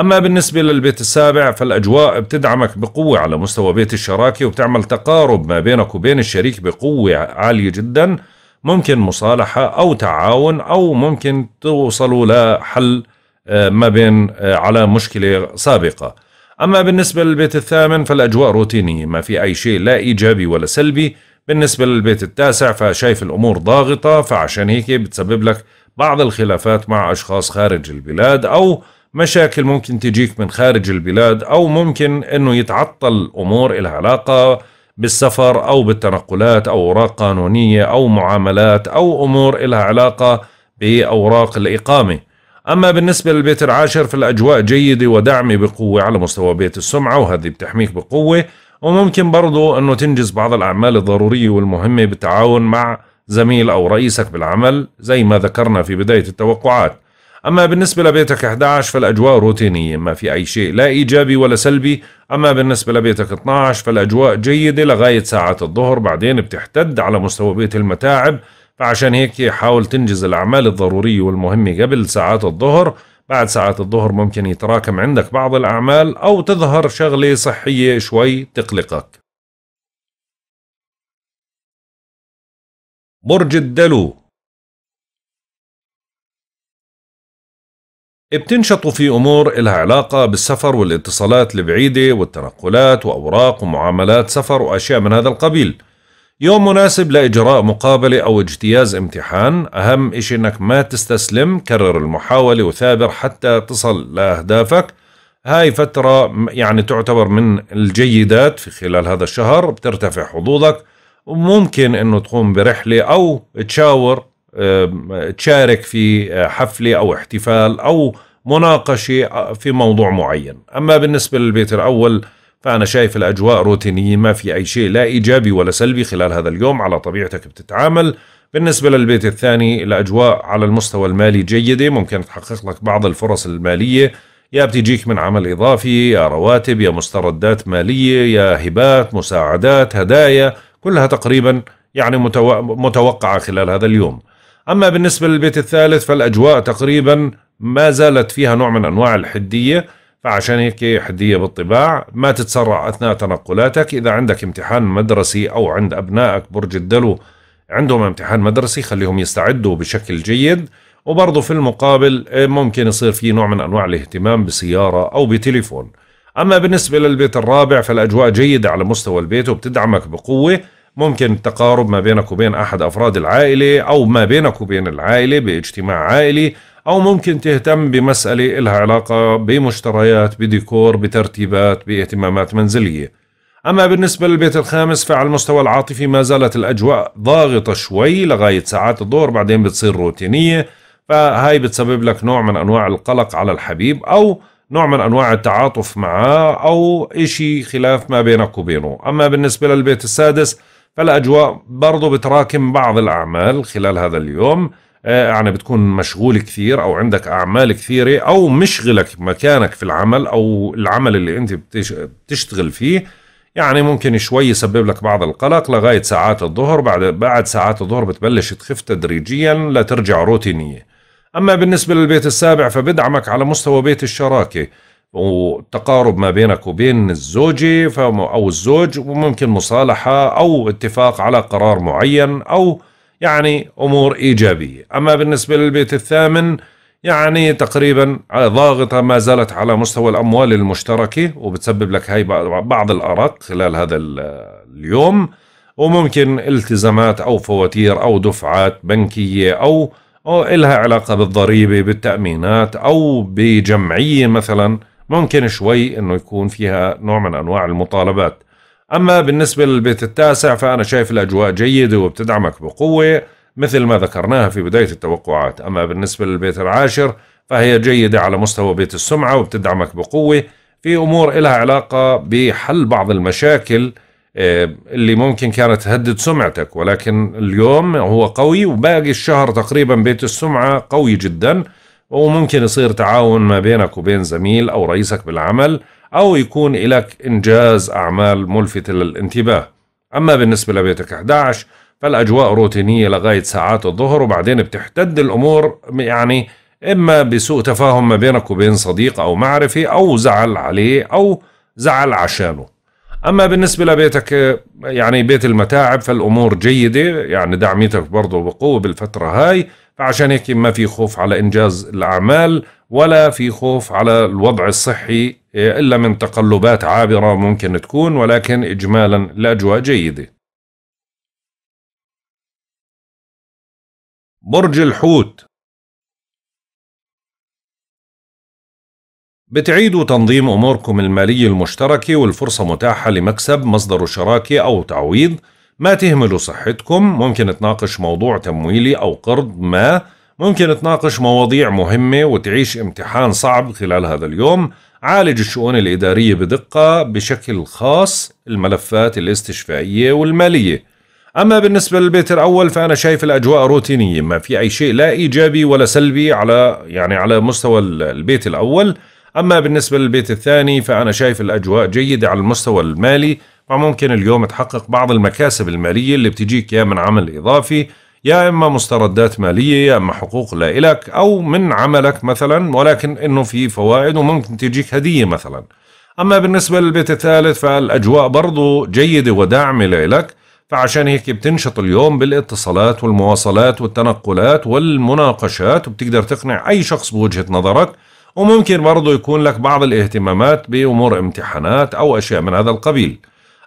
أما بالنسبة للبيت السابع فالأجواء بتدعمك بقوة على مستوى بيت الشراكة وبتعمل تقارب ما بينك وبين الشريك بقوة عالية جدا. ممكن مصالحة أو تعاون أو ممكن توصلوا لحل آه، ما بين آه، على مشكلة سابقة. أما بالنسبة للبيت الثامن فالأجواء روتينية ما في أي شيء لا إيجابي ولا سلبي. بالنسبة للبيت التاسع فشايف الأمور ضاغطة فعشان هيك بتسبب لك بعض الخلافات مع أشخاص خارج البلاد أو مشاكل ممكن تجيك من خارج البلاد أو ممكن أنه يتعطل أمور إلها علاقة بالسفر أو بالتنقلات أو أوراق قانونية أو معاملات أو أمور إلها علاقة بأوراق الإقامة. أما بالنسبة للبيت العاشر فالأجواء جيدة ودعمة بقوة على مستوى بيت السمعة وهذه بتحميك بقوة. وممكن برضو أنه تنجز بعض الأعمال الضرورية والمهمة بالتعاون مع زميل أو رئيسك بالعمل زي ما ذكرنا في بداية التوقعات. أما بالنسبة لبيتك 11 فالأجواء روتينية ما في أي شيء لا إيجابي ولا سلبي. أما بالنسبة لبيتك 12 فالأجواء جيدة لغاية ساعات الظهر بعدين بتحتد على مستوى بيت المتاعب. فعشان هيك حاول تنجز الأعمال الضرورية والمهمة قبل ساعات الظهر. بعد ساعات الظهر ممكن يتراكم عندك بعض الأعمال أو تظهر شغلة صحية شوي تقلقك. برج الدلو. بتنشطوا في أمور إلها علاقة بالسفر والاتصالات البعيدة والتنقلات وأوراق ومعاملات سفر وأشياء من هذا القبيل. يوم مناسب لإجراء مقابلة أو اجتياز امتحان أهم إشي إنك ما تستسلم كرر المحاولة وثابر حتى تصل لأهدافك. هاي فترة يعني تعتبر من الجيدات في خلال هذا الشهر بترتفع حظوظك. وممكن إنه تقوم برحلة أو تشاور تشارك في حفلة أو احتفال أو مناقشة في موضوع معين. أما بالنسبة للبيت الأول فأنا شايف الأجواء روتينية ما في أي شيء لا إيجابي ولا سلبي خلال هذا اليوم على طبيعتك بتتعامل. بالنسبة للبيت الثاني الأجواء على المستوى المالي جيدة ممكن تحقق لك بعض الفرص المالية. يا بتجيك من عمل إضافي يا رواتب يا مستردات مالية يا هبات مساعدات هدايا كلها تقريبا يعني متوقعة خلال هذا اليوم. أما بالنسبة للبيت الثالث فالأجواء تقريبا ما زالت فيها نوع من أنواع الحدية فعشان هيك حدية بالطباع. ما تتسرع أثناء تنقلاتك. إذا عندك امتحان مدرسي أو عند أبنائك برج الدلو عندهم امتحان مدرسي خليهم يستعدوا بشكل جيد. وبرضه في المقابل ممكن يصير في نوع من أنواع الاهتمام بسيارة أو بتليفون. أما بالنسبة للبيت الرابع فالأجواء جيدة على مستوى البيت وبتدعمك بقوة. ممكن التقارب ما بينك وبين أحد أفراد العائلة أو ما بينك وبين العائلة باجتماع عائلي أو ممكن تهتم بمسألة إلها علاقة بمشتريات بديكور بترتيبات باهتمامات منزلية. أما بالنسبة للبيت الخامس فعلى المستوى العاطفي ما زالت الأجواء ضاغطة شوي لغاية ساعات الظهر بعدين بتصير روتينية. فهاي بتسبب لك نوع من أنواع القلق على الحبيب أو نوع من أنواع التعاطف معه أو إشي خلاف ما بينك وبينه. أما بالنسبة للبيت السادس فالأجواء برضو بتراكم بعض الأعمال خلال هذا اليوم. آه، يعني بتكون مشغول كثير أو عندك أعمال كثيرة أو مشغلك مكانك في العمل أو العمل اللي أنت بتشتغل فيه. يعني ممكن شوي يسبب لك بعض القلق لغاية ساعات الظهر. بعد بعد ساعات الظهر بتبلش تخف تدريجيا لترجع روتينية. أما بالنسبة للبيت السابع فبدعمك على مستوى بيت الشراكة. وتقارب ما بينك وبين الزوجة أو الزوج وممكن مصالحة أو اتفاق على قرار معين أو يعني أمور إيجابية. أما بالنسبة للبيت الثامن يعني تقريبا ضاغطة ما زالت على مستوى الأموال المشتركة وبتسبب لك هاي بعض الأرق خلال هذا اليوم. وممكن التزامات أو فواتير أو دفعات بنكية أو أو إلها علاقة بالضريبة بالتأمينات أو بجمعية مثلا. ممكن شوي أنه يكون فيها نوع من أنواع المطالبات. أما بالنسبة للبيت التاسع فأنا شايف الأجواء جيدة وبتدعمك بقوة مثل ما ذكرناها في بداية التوقعات. أما بالنسبة للبيت العاشر فهي جيدة على مستوى بيت السمعة وبتدعمك بقوة. في أمور إلها علاقة بحل بعض المشاكل آه، اللي ممكن كانت تهدد سمعتك. ولكن اليوم هو قوي وباقي الشهر تقريبا بيت السمعة قوي جدا. وممكن يصير تعاون ما بينك وبين زميل أو رئيسك بالعمل أو يكون لك إنجاز أعمال ملفتة للانتباه. أما بالنسبة لبيتك 11 فالأجواء روتينية لغاية ساعات الظهر وبعدين بتحتد الأمور يعني إما بسوء تفاهم ما بينك وبين صديق أو معرفة أو زعل عليه أو زعل عشانه. أما بالنسبة لبيتك يعني بيت المتاعب فالأمور جيدة يعني دعميتك برضه بقوة بالفترة هاي. فعشان هيك ما في خوف على إنجاز الأعمال ولا في خوف على الوضع الصحي إلا من تقلبات عابرة ممكن تكون ولكن إجمالا الأجواء جيدة. برج الحوت. بتعيدوا تنظيم أموركم المالية المشتركة والفرصة متاحة لمكسب مصدر شراكة أو تعويض ما تهملوا صحتكم ممكن تناقش موضوع تمويلي أو قرض ما ممكن تناقش مواضيع مهمة وتعيش امتحان صعب خلال هذا اليوم. عالج الشؤون الإدارية بدقة بشكل خاص الملفات الاستشفائية والمالية. أما بالنسبة للبيت الأول فأنا شايف الأجواء روتينية ما في أي شيء لا إيجابي ولا سلبي على يعني على مستوى البيت الأول. أما بالنسبة للبيت الثاني فأنا شايف الأجواء جيدة على المستوى المالي فممكن اليوم تحقق بعض المكاسب المالية اللي بتجيك يا من عمل إضافي يا إما مستردات مالية يا إما حقوق لا إلك أو من عملك مثلا ولكن إنه في فوائد وممكن تجيك هدية مثلا. أما بالنسبة للبيت الثالث فالأجواء برضو جيدة وداعمة لك فعشان هيك بتنشط اليوم بالاتصالات والمواصلات والتنقلات والمناقشات وبتقدر تقنع أي شخص بوجهة نظرك. وممكن برضو يكون لك بعض الاهتمامات بأمور امتحانات أو أشياء من هذا القبيل.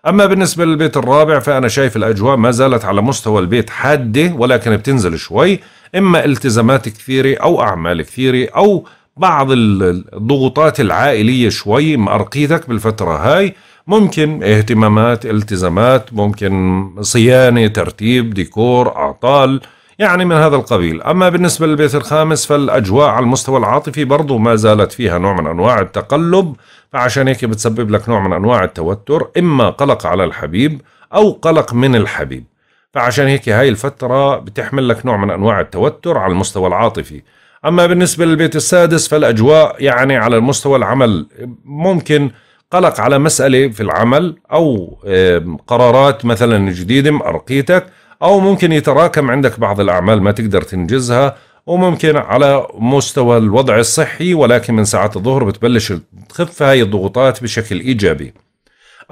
أما بالنسبة للبيت الرابع فأنا شايف الأجواء ما زالت على مستوى البيت حادة ولكن بتنزل شوي. إما التزامات كثيرة أو أعمال كثيرة أو بعض الضغوطات العائلية شوي مأرقيتك بالفترة هاي. ممكن اهتمامات التزامات ممكن صيانة ترتيب ديكور أعطال يعني من هذا القبيل. أما بالنسبة للبيت الخامس فالأجواء على المستوى العاطفي برضو ما زالت فيها نوع من أنواع التقلب. فعشان هيك بتسبب لك نوع من أنواع التوتر إما قلق على الحبيب أو قلق من الحبيب. فعشان هيك هاي الفترة بتحمل لك نوع من أنواع التوتر على المستوى العاطفي. أما بالنسبة للبيت السادس فالأجواء يعني على المستوى العمل ممكن قلق على مسألة في العمل أو قرارات مثلا جديدة مأرقيتك أو ممكن يتراكم عندك بعض الأعمال ما تقدر تنجزها وممكن على مستوى الوضع الصحي ولكن من ساعات الظهر بتبلش تخف هاي الضغوطات بشكل إيجابي.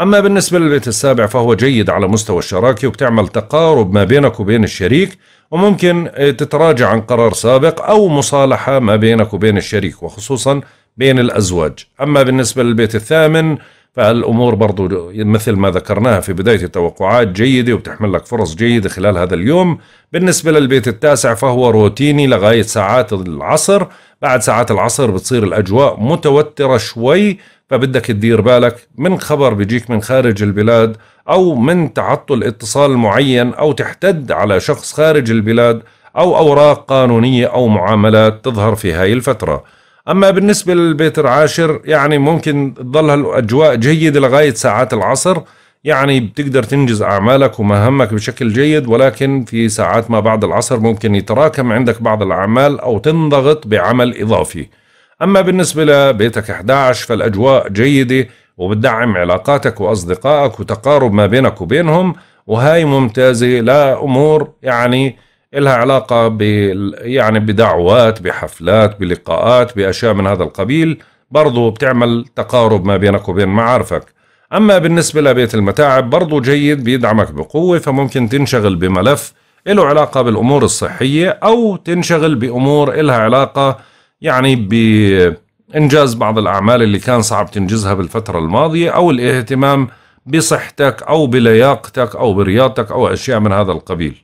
أما بالنسبة للبيت السابع فهو جيد على مستوى الشراكة وبتعمل تقارب ما بينك وبين الشريك وممكن تتراجع عن قرار سابق أو مصالحة ما بينك وبين الشريك وخصوصا بين الأزواج. أما بالنسبة للبيت الثامن فالأمور برضو مثل ما ذكرناها في بداية التوقعات جيدة وبتحمل لك فرص جيدة خلال هذا اليوم. بالنسبة للبيت التاسع فهو روتيني لغاية ساعات العصر. بعد ساعات العصر بتصير الأجواء متوترة شوي فبدك تدير بالك من خبر بيجيك من خارج البلاد أو من تعطل اتصال معين أو تحتد على شخص خارج البلاد أو أوراق قانونية أو معاملات تظهر في هاي الفترة. أما بالنسبة للبيت العاشر يعني ممكن تظل الأجواء جيدة لغاية ساعات العصر. يعني بتقدر تنجز أعمالك ومهامك بشكل جيد ولكن في ساعات ما بعد العصر ممكن يتراكم عندك بعض الأعمال أو تنضغط بعمل إضافي. أما بالنسبة لبيتك 11 فالأجواء جيدة وبتدعم علاقاتك وأصدقائك وتقارب ما بينك وبينهم وهاي ممتازة لأمور يعني إلها علاقة ب يعني بدعوات بحفلات بلقاءات بأشياء من هذا القبيل. برضو بتعمل تقارب ما بينك وبين معارفك. أما بالنسبة لبيت المتاعب برضو جيد بيدعمك بقوة فممكن تنشغل بملف له علاقة بالأمور الصحية أو تنشغل بأمور إلها علاقة يعني بإنجاز بعض الأعمال اللي كان صعب تنجزها بالفترة الماضية أو الاهتمام بصحتك أو بلياقتك أو برياضتك أو أشياء من هذا القبيل.